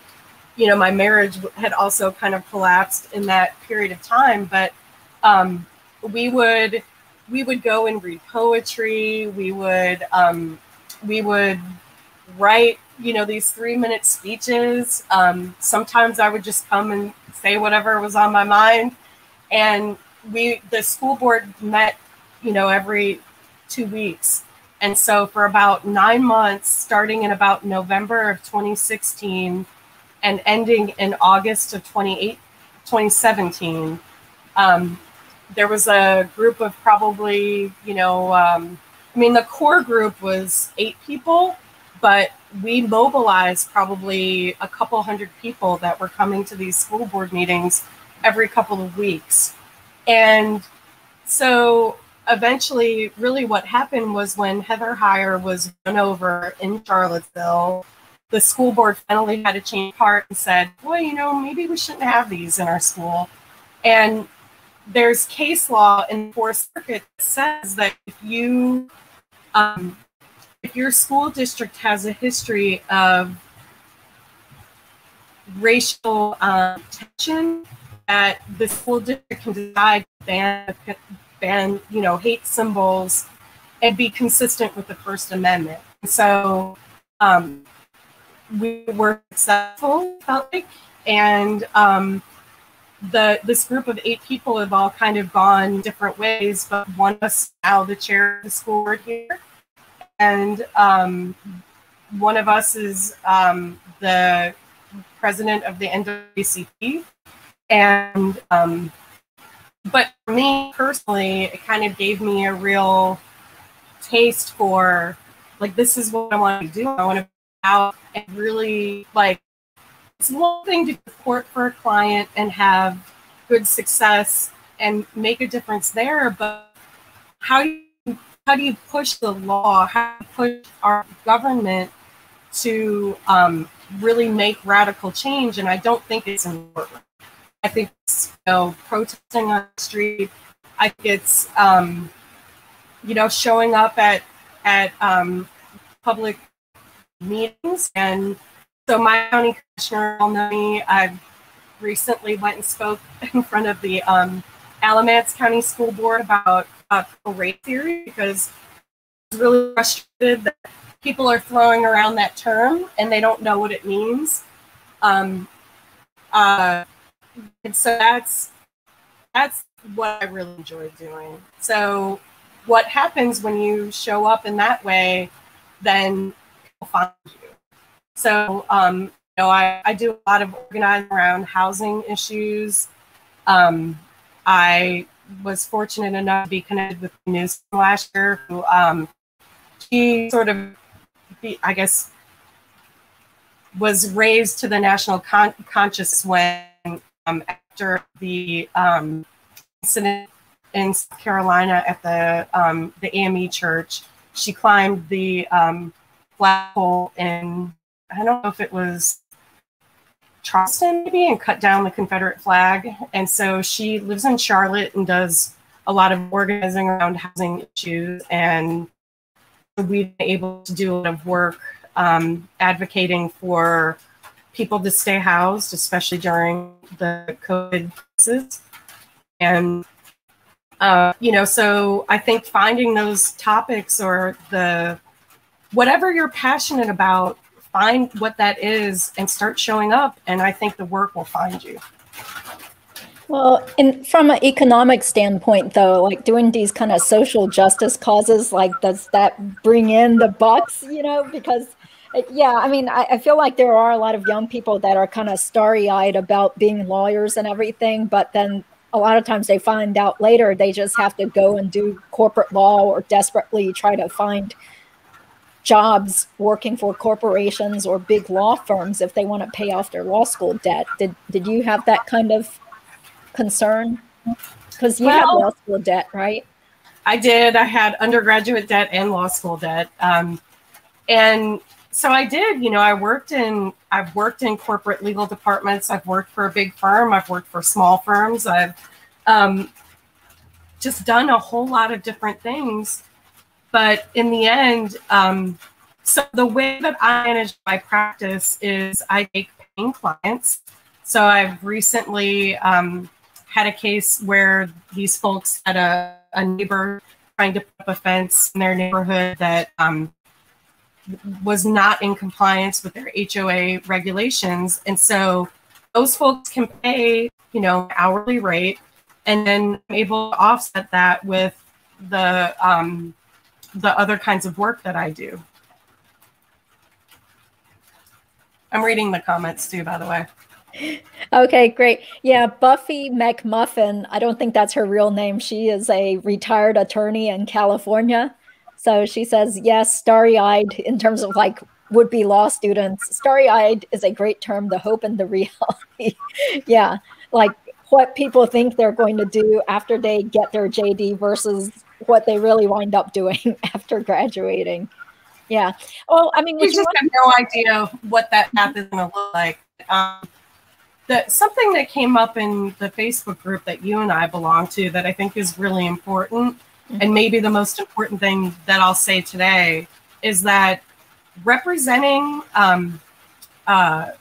you know, my marriage had also kind of collapsed in that period of time. But um, we would we would go and read poetry. We would um, we would write, you know, these three minute speeches. Um, sometimes I would just come and say whatever was on my mind. And we the school board met you know, every two weeks. And so for about nine months, starting in about November of 2016 and ending in August of 2017, um, there was a group of probably, you know, um, I mean, the core group was eight people, but we mobilized probably a couple hundred people that were coming to these school board meetings every couple of weeks. And so eventually, really what happened was when Heather Heyer was run over in Charlottesville, the school board finally had to change heart and said, well, you know, maybe we shouldn't have these in our school. And there's case law in the Fourth Circuit that says that if you um, if your school district has a history of racial um, tension, that the school district can decide to ban, ban, you know, hate symbols and be consistent with the First Amendment. So um, we were successful, felt like, and um, the this group of eight people have all kind of gone different ways, but one of us now the chair of the school board here, and um, one of us is um, the president of the NAACP, and um, but for me personally, it kind of gave me a real taste for like this is what I want to do. I want to out and really like it's one thing to support for a client and have good success and make a difference there, but how do you how do you push the law? How do you push our government to um, really make radical change? And I don't think it's important. I think it's, you know, protesting on the street. I think it's um, you know showing up at at um, public meetings and so my county commissioner will know me. I recently went and spoke in front of the um, Alamance County School Board about uh, race theory because I was really frustrated that people are throwing around that term and they don't know what it means. Um, uh, and so that's that's what I really enjoy doing. So what happens when you show up in that way, then people find you. So, um, you know, I, I do a lot of organizing around housing issues. Um, I was fortunate enough to be connected with Newsome last year, who um, she sort of, I guess, was raised to the national con- conscious when um, after the um, incident in South Carolina at the um, the AME church, she climbed the um, flagpole in I don't know if it was Charleston maybe and cut down the Confederate flag. And so she lives in Charlotte and does a lot of organizing around housing issues. And we've been able to do a lot of work um, advocating for people to stay housed, especially during the COVID crisis. And uh, you know, so I think finding those topics or the whatever you're passionate about find what that is and start showing up and i think the work will find you well and from an economic standpoint though like doing these kind of social justice causes like does that bring in the bucks you know because yeah i mean I, I feel like there are a lot of young people that are kind of starry-eyed about being lawyers and everything but then a lot of times they find out later they just have to go and do corporate law or desperately try to find jobs working for corporations or big law firms if they want to pay off their law school debt. Did did you have that kind of concern? Because you well, have law school debt, right? I did. I had undergraduate debt and law school debt, um, and so I did. You know, I worked in I've worked in corporate legal departments. I've worked for a big firm. I've worked for small firms. I've um, just done a whole lot of different things but in the end, um, so the way that I manage my practice is I take paying clients. So I've recently um, had a case where these folks had a, a neighbor trying to put up a fence in their neighborhood that um, was not in compliance with their HOA regulations. And so those folks can pay, you know, hourly rate, and then I'm able to offset that with the um, the other kinds of work that I do. I'm reading the comments too, by the way. Okay, great. Yeah, Buffy McMuffin, I don't think that's her real name. She is a retired attorney in California. So she says, yes, starry eyed in terms of like would be law students. Starry eyed is a great term, the hope and the reality. yeah, like what people think they're going to do after they get their JD versus what they really wind up doing after graduating. Yeah. Well, I mean, we just have no idea what that path is going to look like. Um, that something that came up in the Facebook group that you and I belong to that I think is really important, mm-hmm. and maybe the most important thing that I'll say today is that representing um, uh,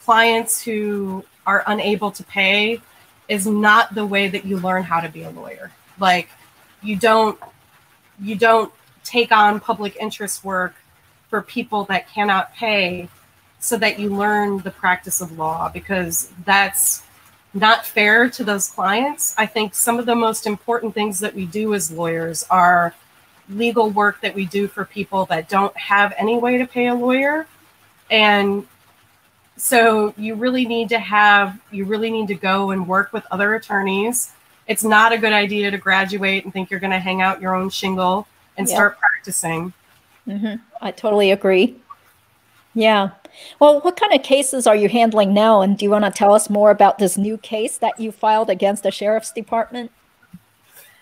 clients who are unable to pay is not the way that you learn how to be a lawyer. Like you don't you don't take on public interest work for people that cannot pay so that you learn the practice of law because that's not fair to those clients. I think some of the most important things that we do as lawyers are legal work that we do for people that don't have any way to pay a lawyer. And so you really need to have, you really need to go and work with other attorneys. It's not a good idea to graduate and think you're going to hang out your own shingle and yep. start practicing. Mm-hmm. I totally agree. Yeah. Well, what kind of cases are you handling now? And do you want to tell us more about this new case that you filed against the sheriff's department?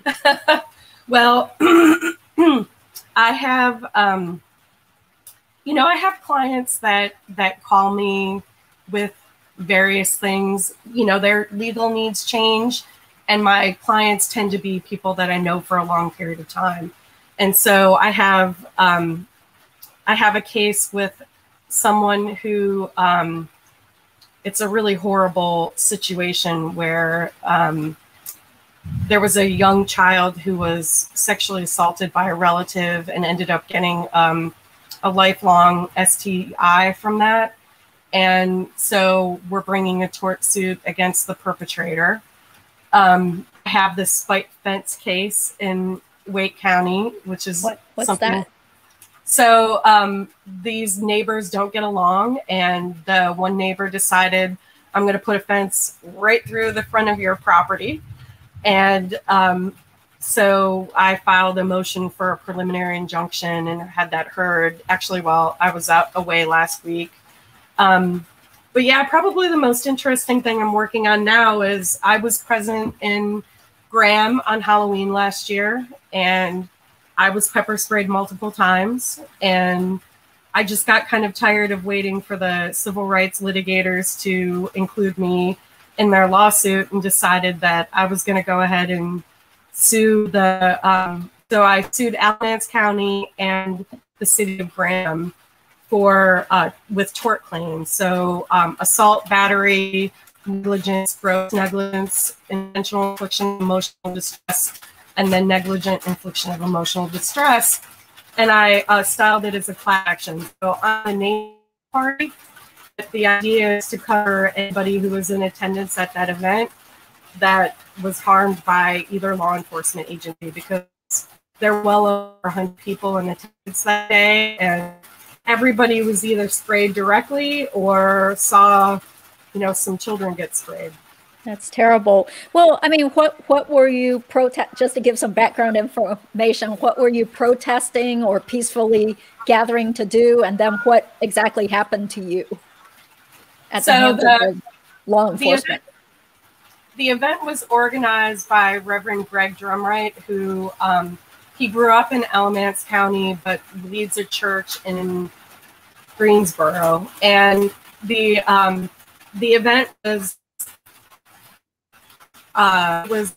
well, I have, um, you know, I have clients that that call me with various things. You know, their legal needs change, and my clients tend to be people that I know for a long period of time. And so I have um, I have a case with someone who um, it's a really horrible situation where um, there was a young child who was sexually assaulted by a relative and ended up getting um, a lifelong STI from that. And so we're bringing a tort suit against the perpetrator. Um, have this spike fence case in Wake County, which is what, what's something. That? So um, these neighbors don't get along, and the one neighbor decided, I'm going to put a fence right through the front of your property. And um, so I filed a motion for a preliminary injunction and had that heard actually while I was out away last week. Um, but yeah, probably the most interesting thing I'm working on now is I was present in Graham on Halloween last year and I was pepper sprayed multiple times and I just got kind of tired of waiting for the civil rights litigators to include me in their lawsuit and decided that I was going to go ahead and sue the. Um, so I sued Alamance County and the city of Graham for uh, with tort claims. So um, assault, battery, negligence, gross negligence, intentional infliction emotional distress, and then negligent infliction of emotional distress. And I uh, styled it as a class action. So I'm a name party the idea is to cover anybody who was in attendance at that event that was harmed by either law enforcement agency because there were well over 100 people in attendance that day and everybody was either sprayed directly or saw you know some children get sprayed that's terrible well i mean what what were you protest just to give some background information what were you protesting or peacefully gathering to do and then what exactly happened to you at so the, the law enforcement. The event, the event, was organized by Reverend Greg Drumwright, who um, he grew up in Alamance County, but leads a church in Greensboro. And the um, the event was uh, was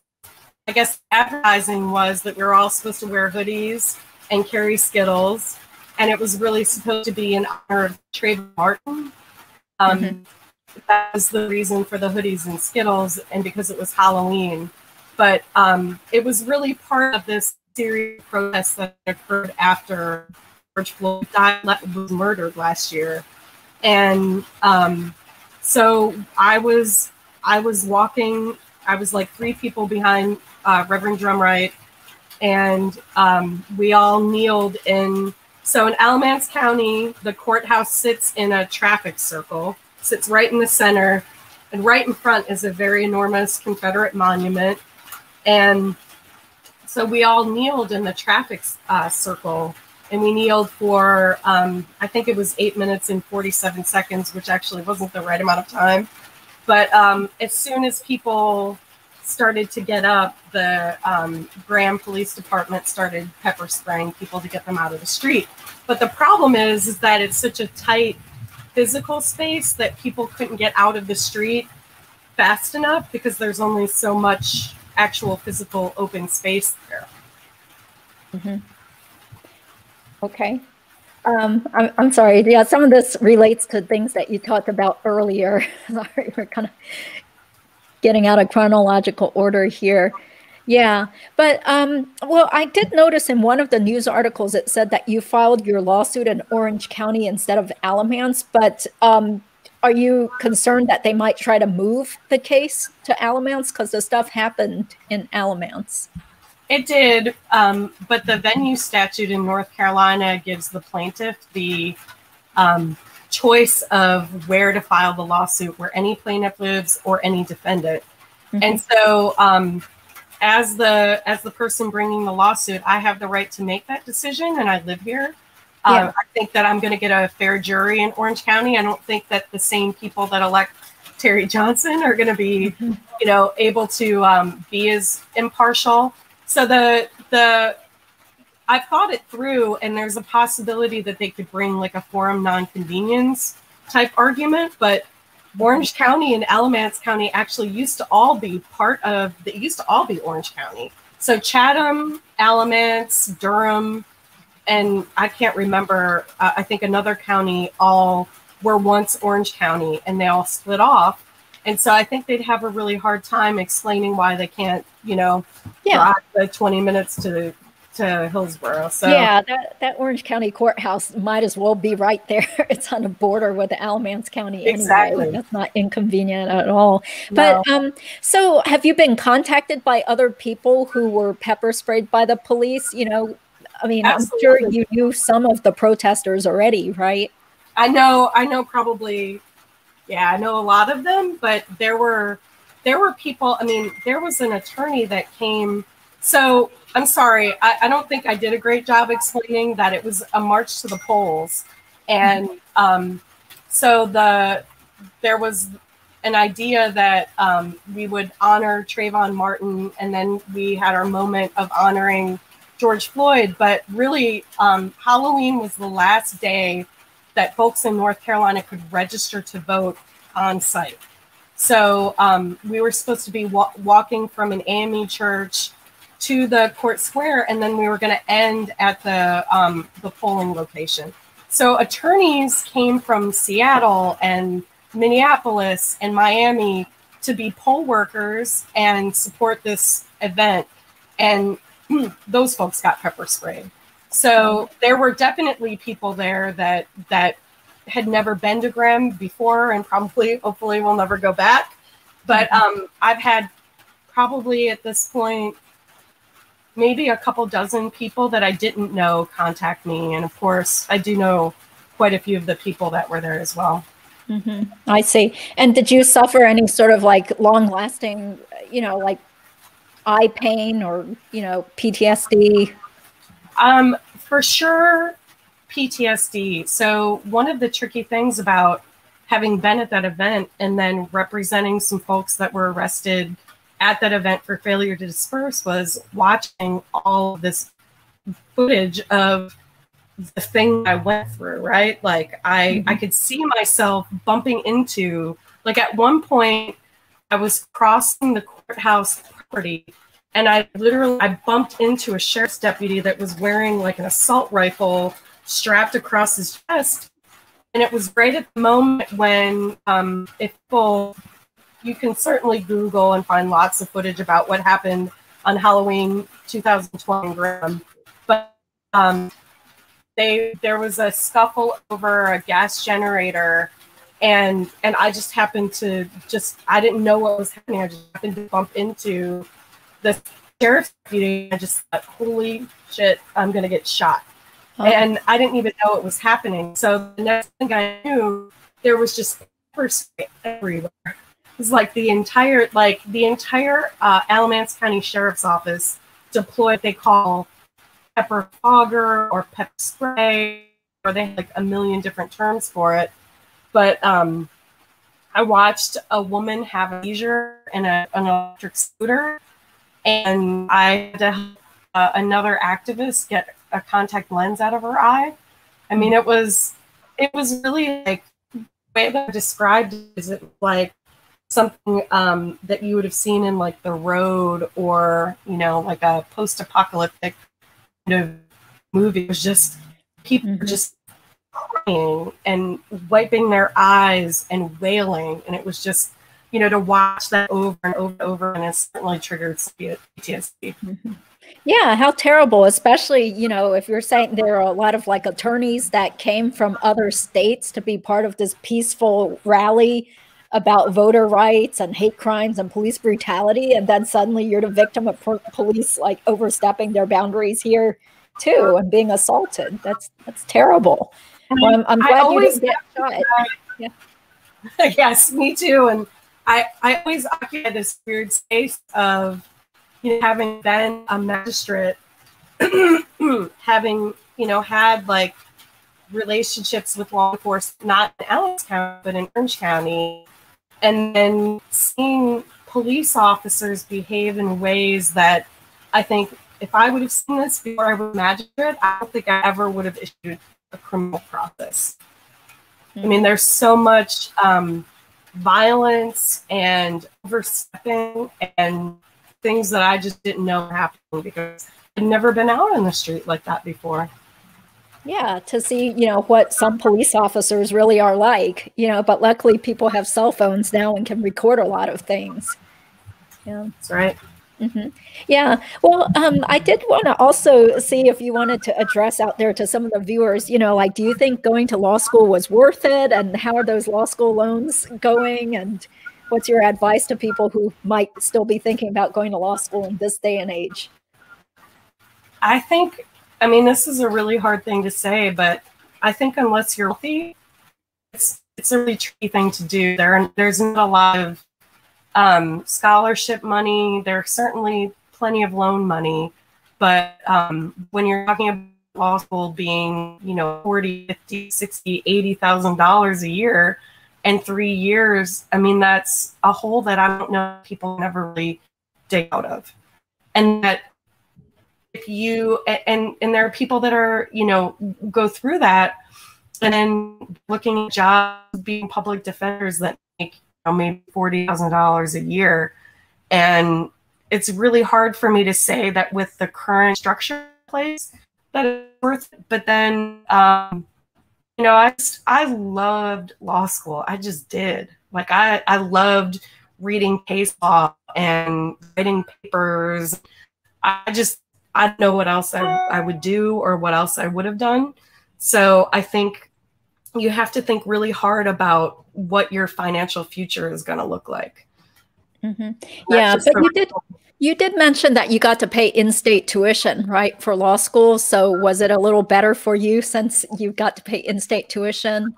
I guess advertising was that we were all supposed to wear hoodies and carry Skittles, and it was really supposed to be in honor of Trayvon Martin, um, mm-hmm. That was the reason for the hoodies and Skittles, and because it was Halloween. But um, it was really part of this series of protests that occurred after George Floyd died, was murdered last year, and um, so I was I was walking. I was like three people behind uh, Reverend Drumwright and um, we all kneeled in. So in Alamance County, the courthouse sits in a traffic circle, sits right in the center, and right in front is a very enormous Confederate monument. And so we all kneeled in the traffic uh, circle and we kneeled for um, I think it was eight minutes and 47 seconds, which actually wasn't the right amount of time. But um, as soon as people started to get up, the um, Graham Police Department started pepper spraying people to get them out of the street. But the problem is, is that it's such a tight physical space that people couldn't get out of the street fast enough because there's only so much actual physical open space there. Mm-hmm. Okay. Um, I'm, I'm sorry. Yeah, some of this relates to things that you talked about earlier. sorry, we're kind of getting out of chronological order here. Yeah, but um, well, I did notice in one of the news articles it said that you filed your lawsuit in Orange County instead of Alamance. But um, are you concerned that they might try to move the case to Alamance because the stuff happened in Alamance? It did, um, but the venue statute in North Carolina gives the plaintiff the um, choice of where to file the lawsuit, where any plaintiff lives or any defendant. Mm-hmm. And so, um, as the as the person bringing the lawsuit, I have the right to make that decision, and I live here. Yeah. Um, I think that I'm going to get a fair jury in Orange County. I don't think that the same people that elect Terry Johnson are going to be, mm-hmm. you know, able to um, be as impartial so the the I've thought it through, and there's a possibility that they could bring like a forum non conveniens type argument, but Orange County and Alamance County actually used to all be part of. They used to all be Orange County. So Chatham, Alamance, Durham, and I can't remember. Uh, I think another county all were once Orange County, and they all split off. And so I think they'd have a really hard time explaining why they can't, you know, yeah. drive the 20 minutes to to Hillsborough. So yeah, that, that Orange County courthouse might as well be right there. it's on the border with Alamance County exactly. Anyway. That's not inconvenient at all. No. But um, so have you been contacted by other people who were pepper sprayed by the police? You know, I mean, Absolutely. I'm sure you knew some of the protesters already, right? I know. I know probably yeah, I know a lot of them, but there were there were people. I mean, there was an attorney that came. So I'm sorry, I, I don't think I did a great job explaining that it was a march to the polls, and um, so the there was an idea that um, we would honor Trayvon Martin, and then we had our moment of honoring George Floyd. But really, um, Halloween was the last day that folks in North Carolina could register to vote on site. So um, we were supposed to be wa- walking from an AME church to the court square, and then we were going to end at the um, the polling location. So attorneys came from Seattle and Minneapolis and Miami to be poll workers and support this event, and those folks got pepper sprayed. So there were definitely people there that that had never been to Graham before and probably hopefully will never go back. But mm-hmm. um, I've had probably at this point maybe a couple dozen people that I didn't know contact me, and of course I do know quite a few of the people that were there as well. Mm-hmm. I see. And did you suffer any sort of like long lasting, you know, like eye pain or you know PTSD? Um, for sure, PTSD. So, one of the tricky things about having been at that event and then representing some folks that were arrested at that event for failure to disperse was watching all this footage of the thing I went through, right? Like I mm-hmm. I could see myself bumping into like at one point I was crossing the courthouse property and I literally I bumped into a sheriff's deputy that was wearing like an assault rifle strapped across his chest. And it was right at the moment when, um, if people, you can certainly Google and find lots of footage about what happened on Halloween 2020 Graham. But um, they there was a scuffle over a gas generator and and I just happened to just I didn't know what was happening. I just happened to bump into this sheriff's deputy, I just thought, holy shit, I'm gonna get shot. Huh? And I didn't even know it was happening. So the next thing I knew, there was just pepper spray everywhere. It was like the entire, like the entire uh, Alamance County Sheriff's Office deployed. They call pepper fogger or pepper spray, or they have like a million different terms for it. But um, I watched a woman have a seizure in a, an electric scooter, and I had to help uh, another activist get a contact lens out of her eye. I mean, it was it was really like the way that I described it is it like something um, that you would have seen in like the road or you know like a post-apocalyptic kind of movie. It was just people mm-hmm. just crying and wiping their eyes and wailing. And it was just, you know, to watch that over and over and over, and it certainly triggered PTSD. Mm-hmm. Yeah, how terrible, especially, you know, if you're saying there are a lot of like attorneys that came from other states to be part of this peaceful rally about voter rights and hate crimes and police brutality. And then suddenly you're the victim of police like overstepping their boundaries here too and being assaulted. That's that's terrible. Well, I'm, I'm glad you didn't get shot. Yeah. yes, me too. And I, I always occupy this weird space of, you know, having been a magistrate, having, you know, had like relationships with law enforcement, not in Alamance County, but in Orange County, and then seeing police officers behave in ways that I think if I would have seen this before I was a magistrate, I don't think I ever would have issued a criminal process. Mm-hmm. I mean, hmm. there's so much um, violence and overstepping and things that I just didn't know happening because I'd never been out in the street like that before. Yeah, to see, you know, what some police officers really are like, you know, but luckily people have cell phones now and can record a lot of things. Yeah. That's right. Mm-hmm. Yeah. Well, um, I did want to also see if you wanted to address out there to some of the viewers, you know, like, do you think going to law school was worth it? And how are those law school loans going? And what's your advice to people who might still be thinking about going to law school in this day and age? I think, I mean, this is a really hard thing to say, but I think unless you're healthy, it's it's a really tricky thing to do. There, and there's not a lot of um, scholarship money. There's certainly plenty of loan money, but um, when you're talking about law school being, you know, 40, 50, 60, 80,000 dollars a year and three years, I mean, that's a hole that I don't know people never really dig out of. And that if you, and, and there are people that are, you know, go through that and then looking at jobs, being public defenders that make know, maybe forty thousand dollars a year, and it's really hard for me to say that with the current structure in place that it's worth it. But then, um, you know, I just, I loved law school. I just did. Like I I loved reading case law and writing papers. I just I don't know what else I, I would do or what else I would have done. So I think you have to think really hard about what your financial future is going to look like. Mm-hmm. Yeah, but you did you did mention that you got to pay in-state tuition, right, for law school. So was it a little better for you since you got to pay in-state tuition?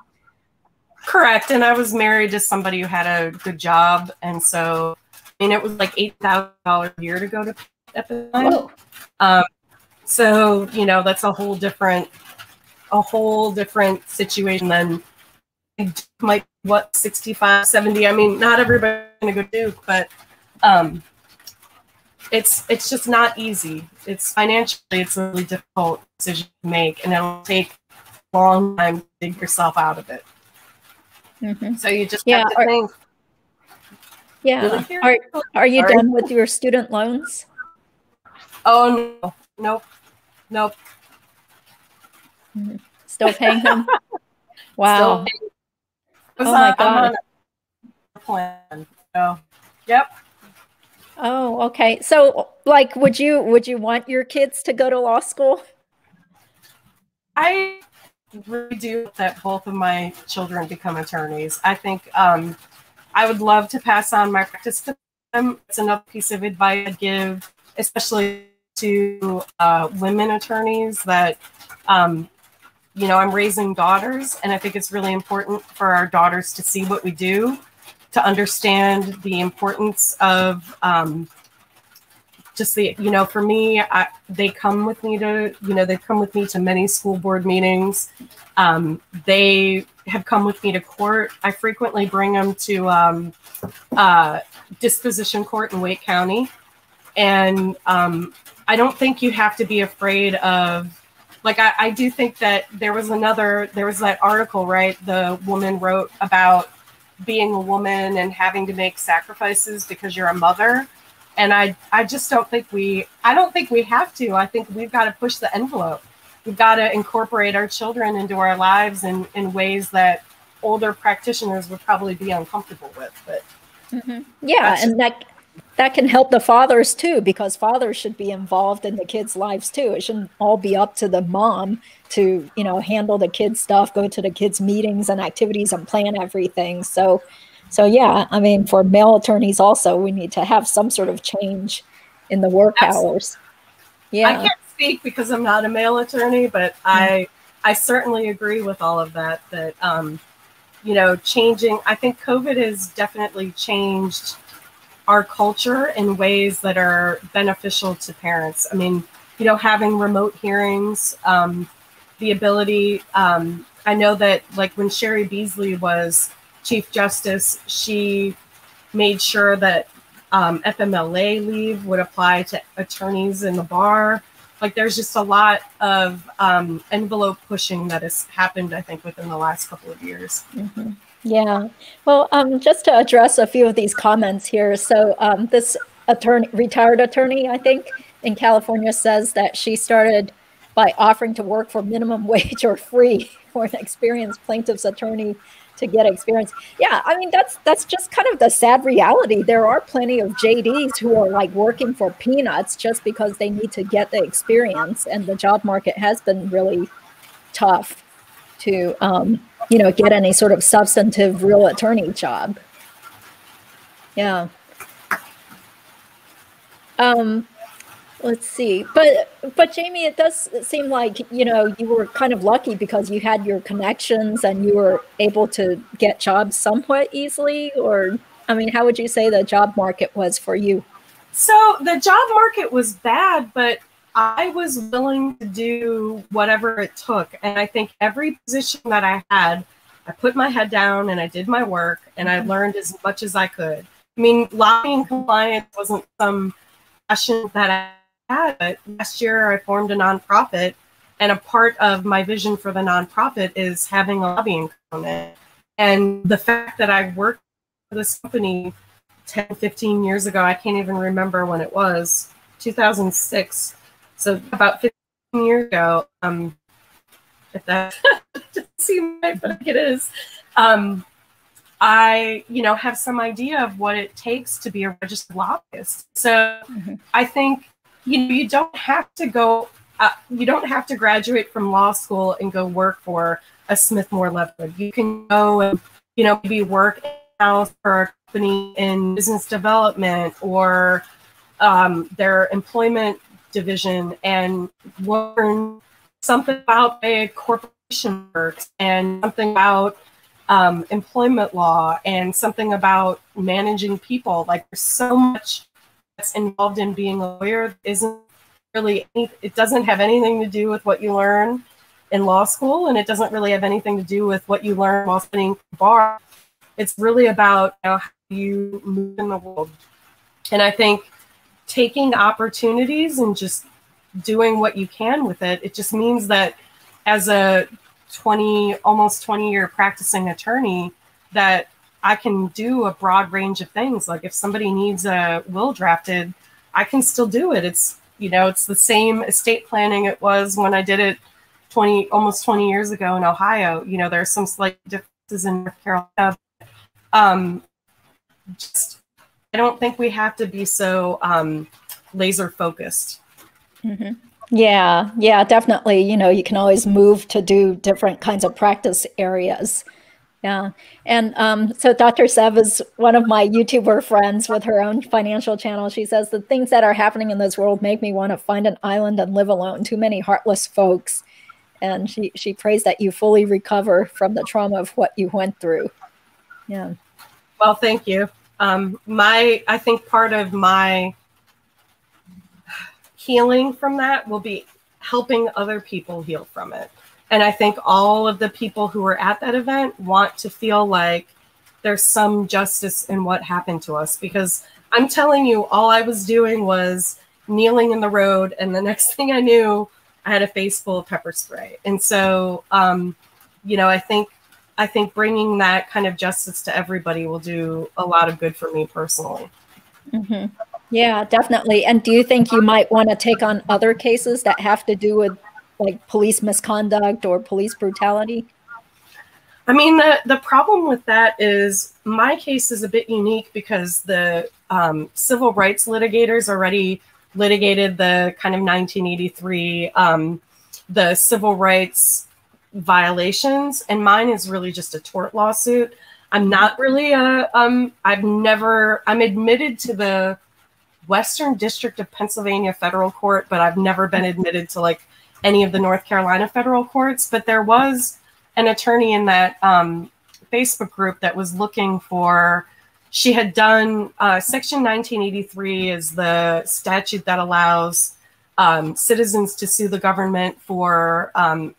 Correct, and I was married to somebody who had a good job, and so I mean it was like eight thousand dollars a year to go to at the time. Um, so you know that's a whole different a whole different situation than like what 65 70 i mean not everybody's gonna go duke but um it's it's just not easy. It's financially it's a really difficult decision to make and it'll take a long time to dig yourself out of it. Mm-hmm. so you just yeah, have to are, think. Yeah. Are, are you done with your student loans? Oh no. Nope. Nope Mm-hmm. Still paying him? wow. Paying. Oh my god. plan. So, yep. Oh, okay. So, like, would you would you want your kids to go to law school? I really do that both of my children become attorneys. I think um, I would love to pass on my practice to them. It's another piece of advice I give especially to uh, women attorneys that, um, you know, I'm raising daughters, and I think it's really important for our daughters to see what we do, to understand the importance of um, just the, you know, for me, I, they come with me to, you know, they come with me to many school board meetings. Um, they have come with me to court. I frequently bring them to um, uh, disposition court in Wake County. And um, I don't think you have to be afraid of, like, I, I do think that there was another, there was that article, right? The woman wrote about being a woman and having to make sacrifices because you're a mother. And I, I just don't think we, I don't think we have to. I think we've got to push the envelope. We've got to incorporate our children into our lives in, in ways that older practitioners would probably be uncomfortable with. But mm-hmm. yeah, and that that can help the fathers too, because fathers should be involved in the kids' lives too. It shouldn't all be up to the mom to, you know, handle the kids' stuff, go to the kids' meetings and activities and plan everything. So, so yeah, I mean, for male attorneys also, we need to have some sort of change in the work Absolutely. hours. Yeah, I can't speak because I'm not a male attorney, but mm-hmm. I I certainly agree with all of that. That um, you know, changing. I think COVID has definitely changed our culture in ways that are beneficial to parents. I mean, you know, having remote hearings, um, the ability. Um, I know that, like when Cheri Beasley was Chief Justice, she made sure that um, FMLA leave would apply to attorneys in the bar. Like, there's just a lot of um, envelope pushing that has happened, I think, within the last couple of years. Mm-hmm. Yeah. Well, um, just to address a few of these comments here. So um, this attorney, retired attorney, I think, in California says that she started by offering to work for minimum wage or free for an experienced plaintiff's attorney to get experience. Yeah, I mean that's that's just kind of the sad reality. There are plenty of JDs who are like working for peanuts just because they need to get the experience, and the job market has been really tough to um, you know, get any sort of substantive real attorney job. Yeah. Um, let's see. But but Jamie, it does seem like, you know, you were kind of lucky because you had your connections and you were able to get jobs somewhat easily or I mean, how would you say the job market was for you? So the job market was bad, but I was willing to do whatever it took. And I think every position that I had, I put my head down and I did my work and I mm-hmm. learned as much as I could. I mean, lobbying compliance wasn't some passion that I had, but last year I formed a nonprofit. And a part of my vision for the nonprofit is having a lobbying component. And the fact that I worked for this company 10, 15 years ago, I can't even remember when it was, 2006 so about 15 years ago, um, if that doesn't seem right, but it is, um, I, you know, have some idea of what it takes to be a registered lobbyist. So mm-hmm. I think, you know, you don't have to go, uh, you don't have to graduate from law school and go work for a Smith Moore Leatherwood. You can go and, you know, maybe work now for a company in business development or um, their employment division and learn something about a corporation works and something about um, employment law and something about managing people. Like there's so much that's involved in being a lawyer isn't really any, it doesn't have anything to do with what you learn in law school and it doesn't really have anything to do with what you learn while studying bar. It's really about you know, how you move in the world. And I think taking opportunities and just doing what you can with it. It just means that as a 20, almost 20 year practicing attorney, that I can do a broad range of things. Like if somebody needs a will drafted, I can still do it. It's, you know, it's the same estate planning it was when I did it 20, almost 20 years ago in Ohio. You know, there's some slight differences in North Carolina. Um, just I don't think we have to be so um, laser focused. Mm-hmm. Yeah, yeah, definitely. You know, you can always move to do different kinds of practice areas. Yeah. And um, so Dr. Sev is one of my YouTuber friends with her own financial channel. She says the things that are happening in this world make me want to find an island and live alone. Too many heartless folks. And she, she prays that you fully recover from the trauma of what you went through. Yeah. Well, thank you. Um, my, I think part of my healing from that will be helping other people heal from it. And I think all of the people who were at that event want to feel like there's some justice in what happened to us because I'm telling you, all I was doing was kneeling in the road. And the next thing I knew, I had a face full of pepper spray. And so, um, you know, I think I think bringing that kind of justice to everybody will do a lot of good for me personally. Mm-hmm. Yeah, definitely. And do you think you might want to take on other cases that have to do with like police misconduct or police brutality? I mean, the, the problem with that is my case is a bit unique because the um, civil rights litigators already litigated the kind of 1983, um, the civil rights violations, and mine is really just a tort lawsuit. I'm not really a, um, I've never, I'm admitted to the Western District of Pennsylvania federal court, but I've never been admitted to like any of the North Carolina federal courts, but there was an attorney in that um, Facebook group that was looking for. She had done uh, Section 1983 is the statute that allows um, citizens to sue the government for um,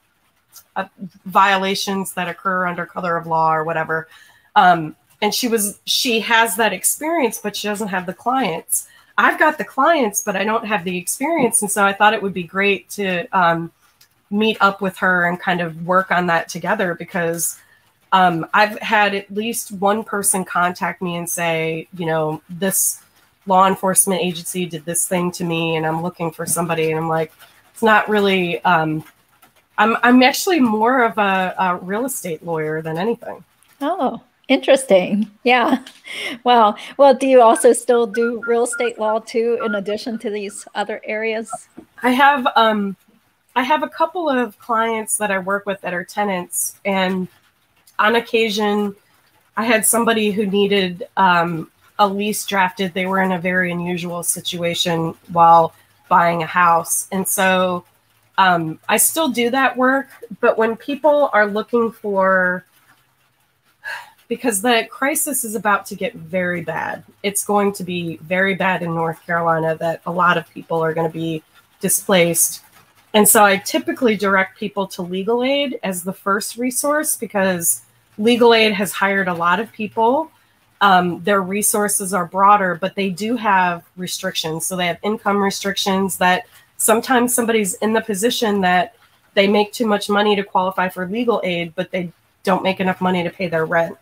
uh, violations that occur under color of law or whatever. Um, and she was she has that experience, but she doesn't have the clients. I've got the clients, but I don't have the experience. And so I thought it would be great to um, meet up with her and kind of work on that together because um, I've had at least one person contact me and say, you know, this law enforcement agency did this thing to me and I'm looking for somebody. And I'm like, it's not really, um, I'm, I'm actually more of a, a real estate lawyer than anything. Oh, Interesting. Yeah. Wow. Well, do you also still do real estate law too, in addition to these other areas? I have um, I have a couple of clients that I work with that are tenants, and on occasion, I had somebody who needed um, a lease drafted. They were in a very unusual situation while buying a house, and so um, I still do that work. But when people are looking for because the crisis is about to get very bad. It's going to be very bad in North Carolina that a lot of people are going to be displaced. And so I typically direct people to legal aid as the first resource because legal aid has hired a lot of people. Um, their resources are broader, but they do have restrictions. So they have income restrictions that sometimes somebody's in the position that they make too much money to qualify for legal aid, but they don't make enough money to pay their rent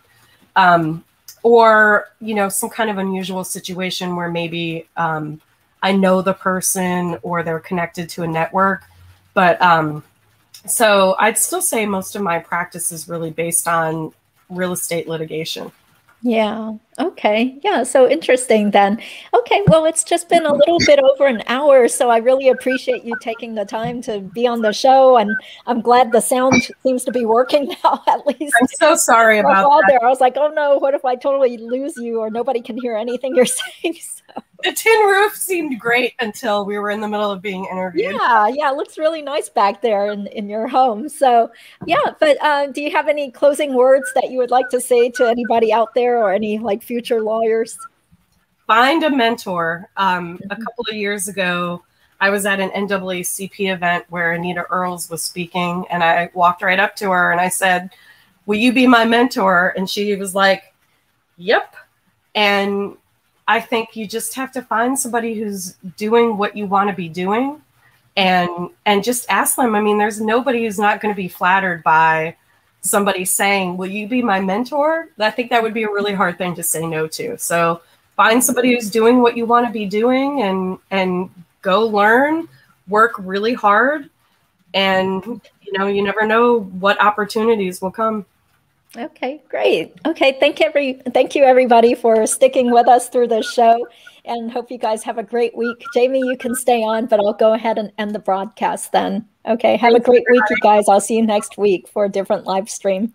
um, or you know some kind of unusual situation where maybe um, I know the person or they're connected to a network. But um, so I'd still say most of my practice is really based on real estate litigation. Yeah. Okay. Yeah. So interesting then. Okay. Well, it's just been a little bit over an hour. So I really appreciate you taking the time to be on the show. And I'm glad the sound seems to be working now, at least. I'm so sorry about that. There. I was like, oh no, what if I totally lose you or nobody can hear anything you're saying? So the tin roof seemed great until we were in the middle of being interviewed. Yeah, yeah, it looks really nice back there in, in your home. So, yeah, but uh, do you have any closing words that you would like to say to anybody out there or any like future lawyers? Find a mentor. Um, a mm-hmm. couple of years ago, I was at an NAACP event where Anita Earls was speaking, and I walked right up to her and I said, Will you be my mentor? And she was like, Yep. And I think you just have to find somebody who's doing what you want to be doing and and just ask them. I mean, there's nobody who's not going to be flattered by somebody saying, "Will you be my mentor?" I think that would be a really hard thing to say no to. So, find somebody who's doing what you want to be doing and and go learn, work really hard and you know, you never know what opportunities will come. Okay, great. Okay, thank every thank you everybody for sticking with us through this show and hope you guys have a great week. Jamie, you can stay on, but I'll go ahead and end the broadcast then. Okay, have a great week, you guys. I'll see you next week for a different live stream.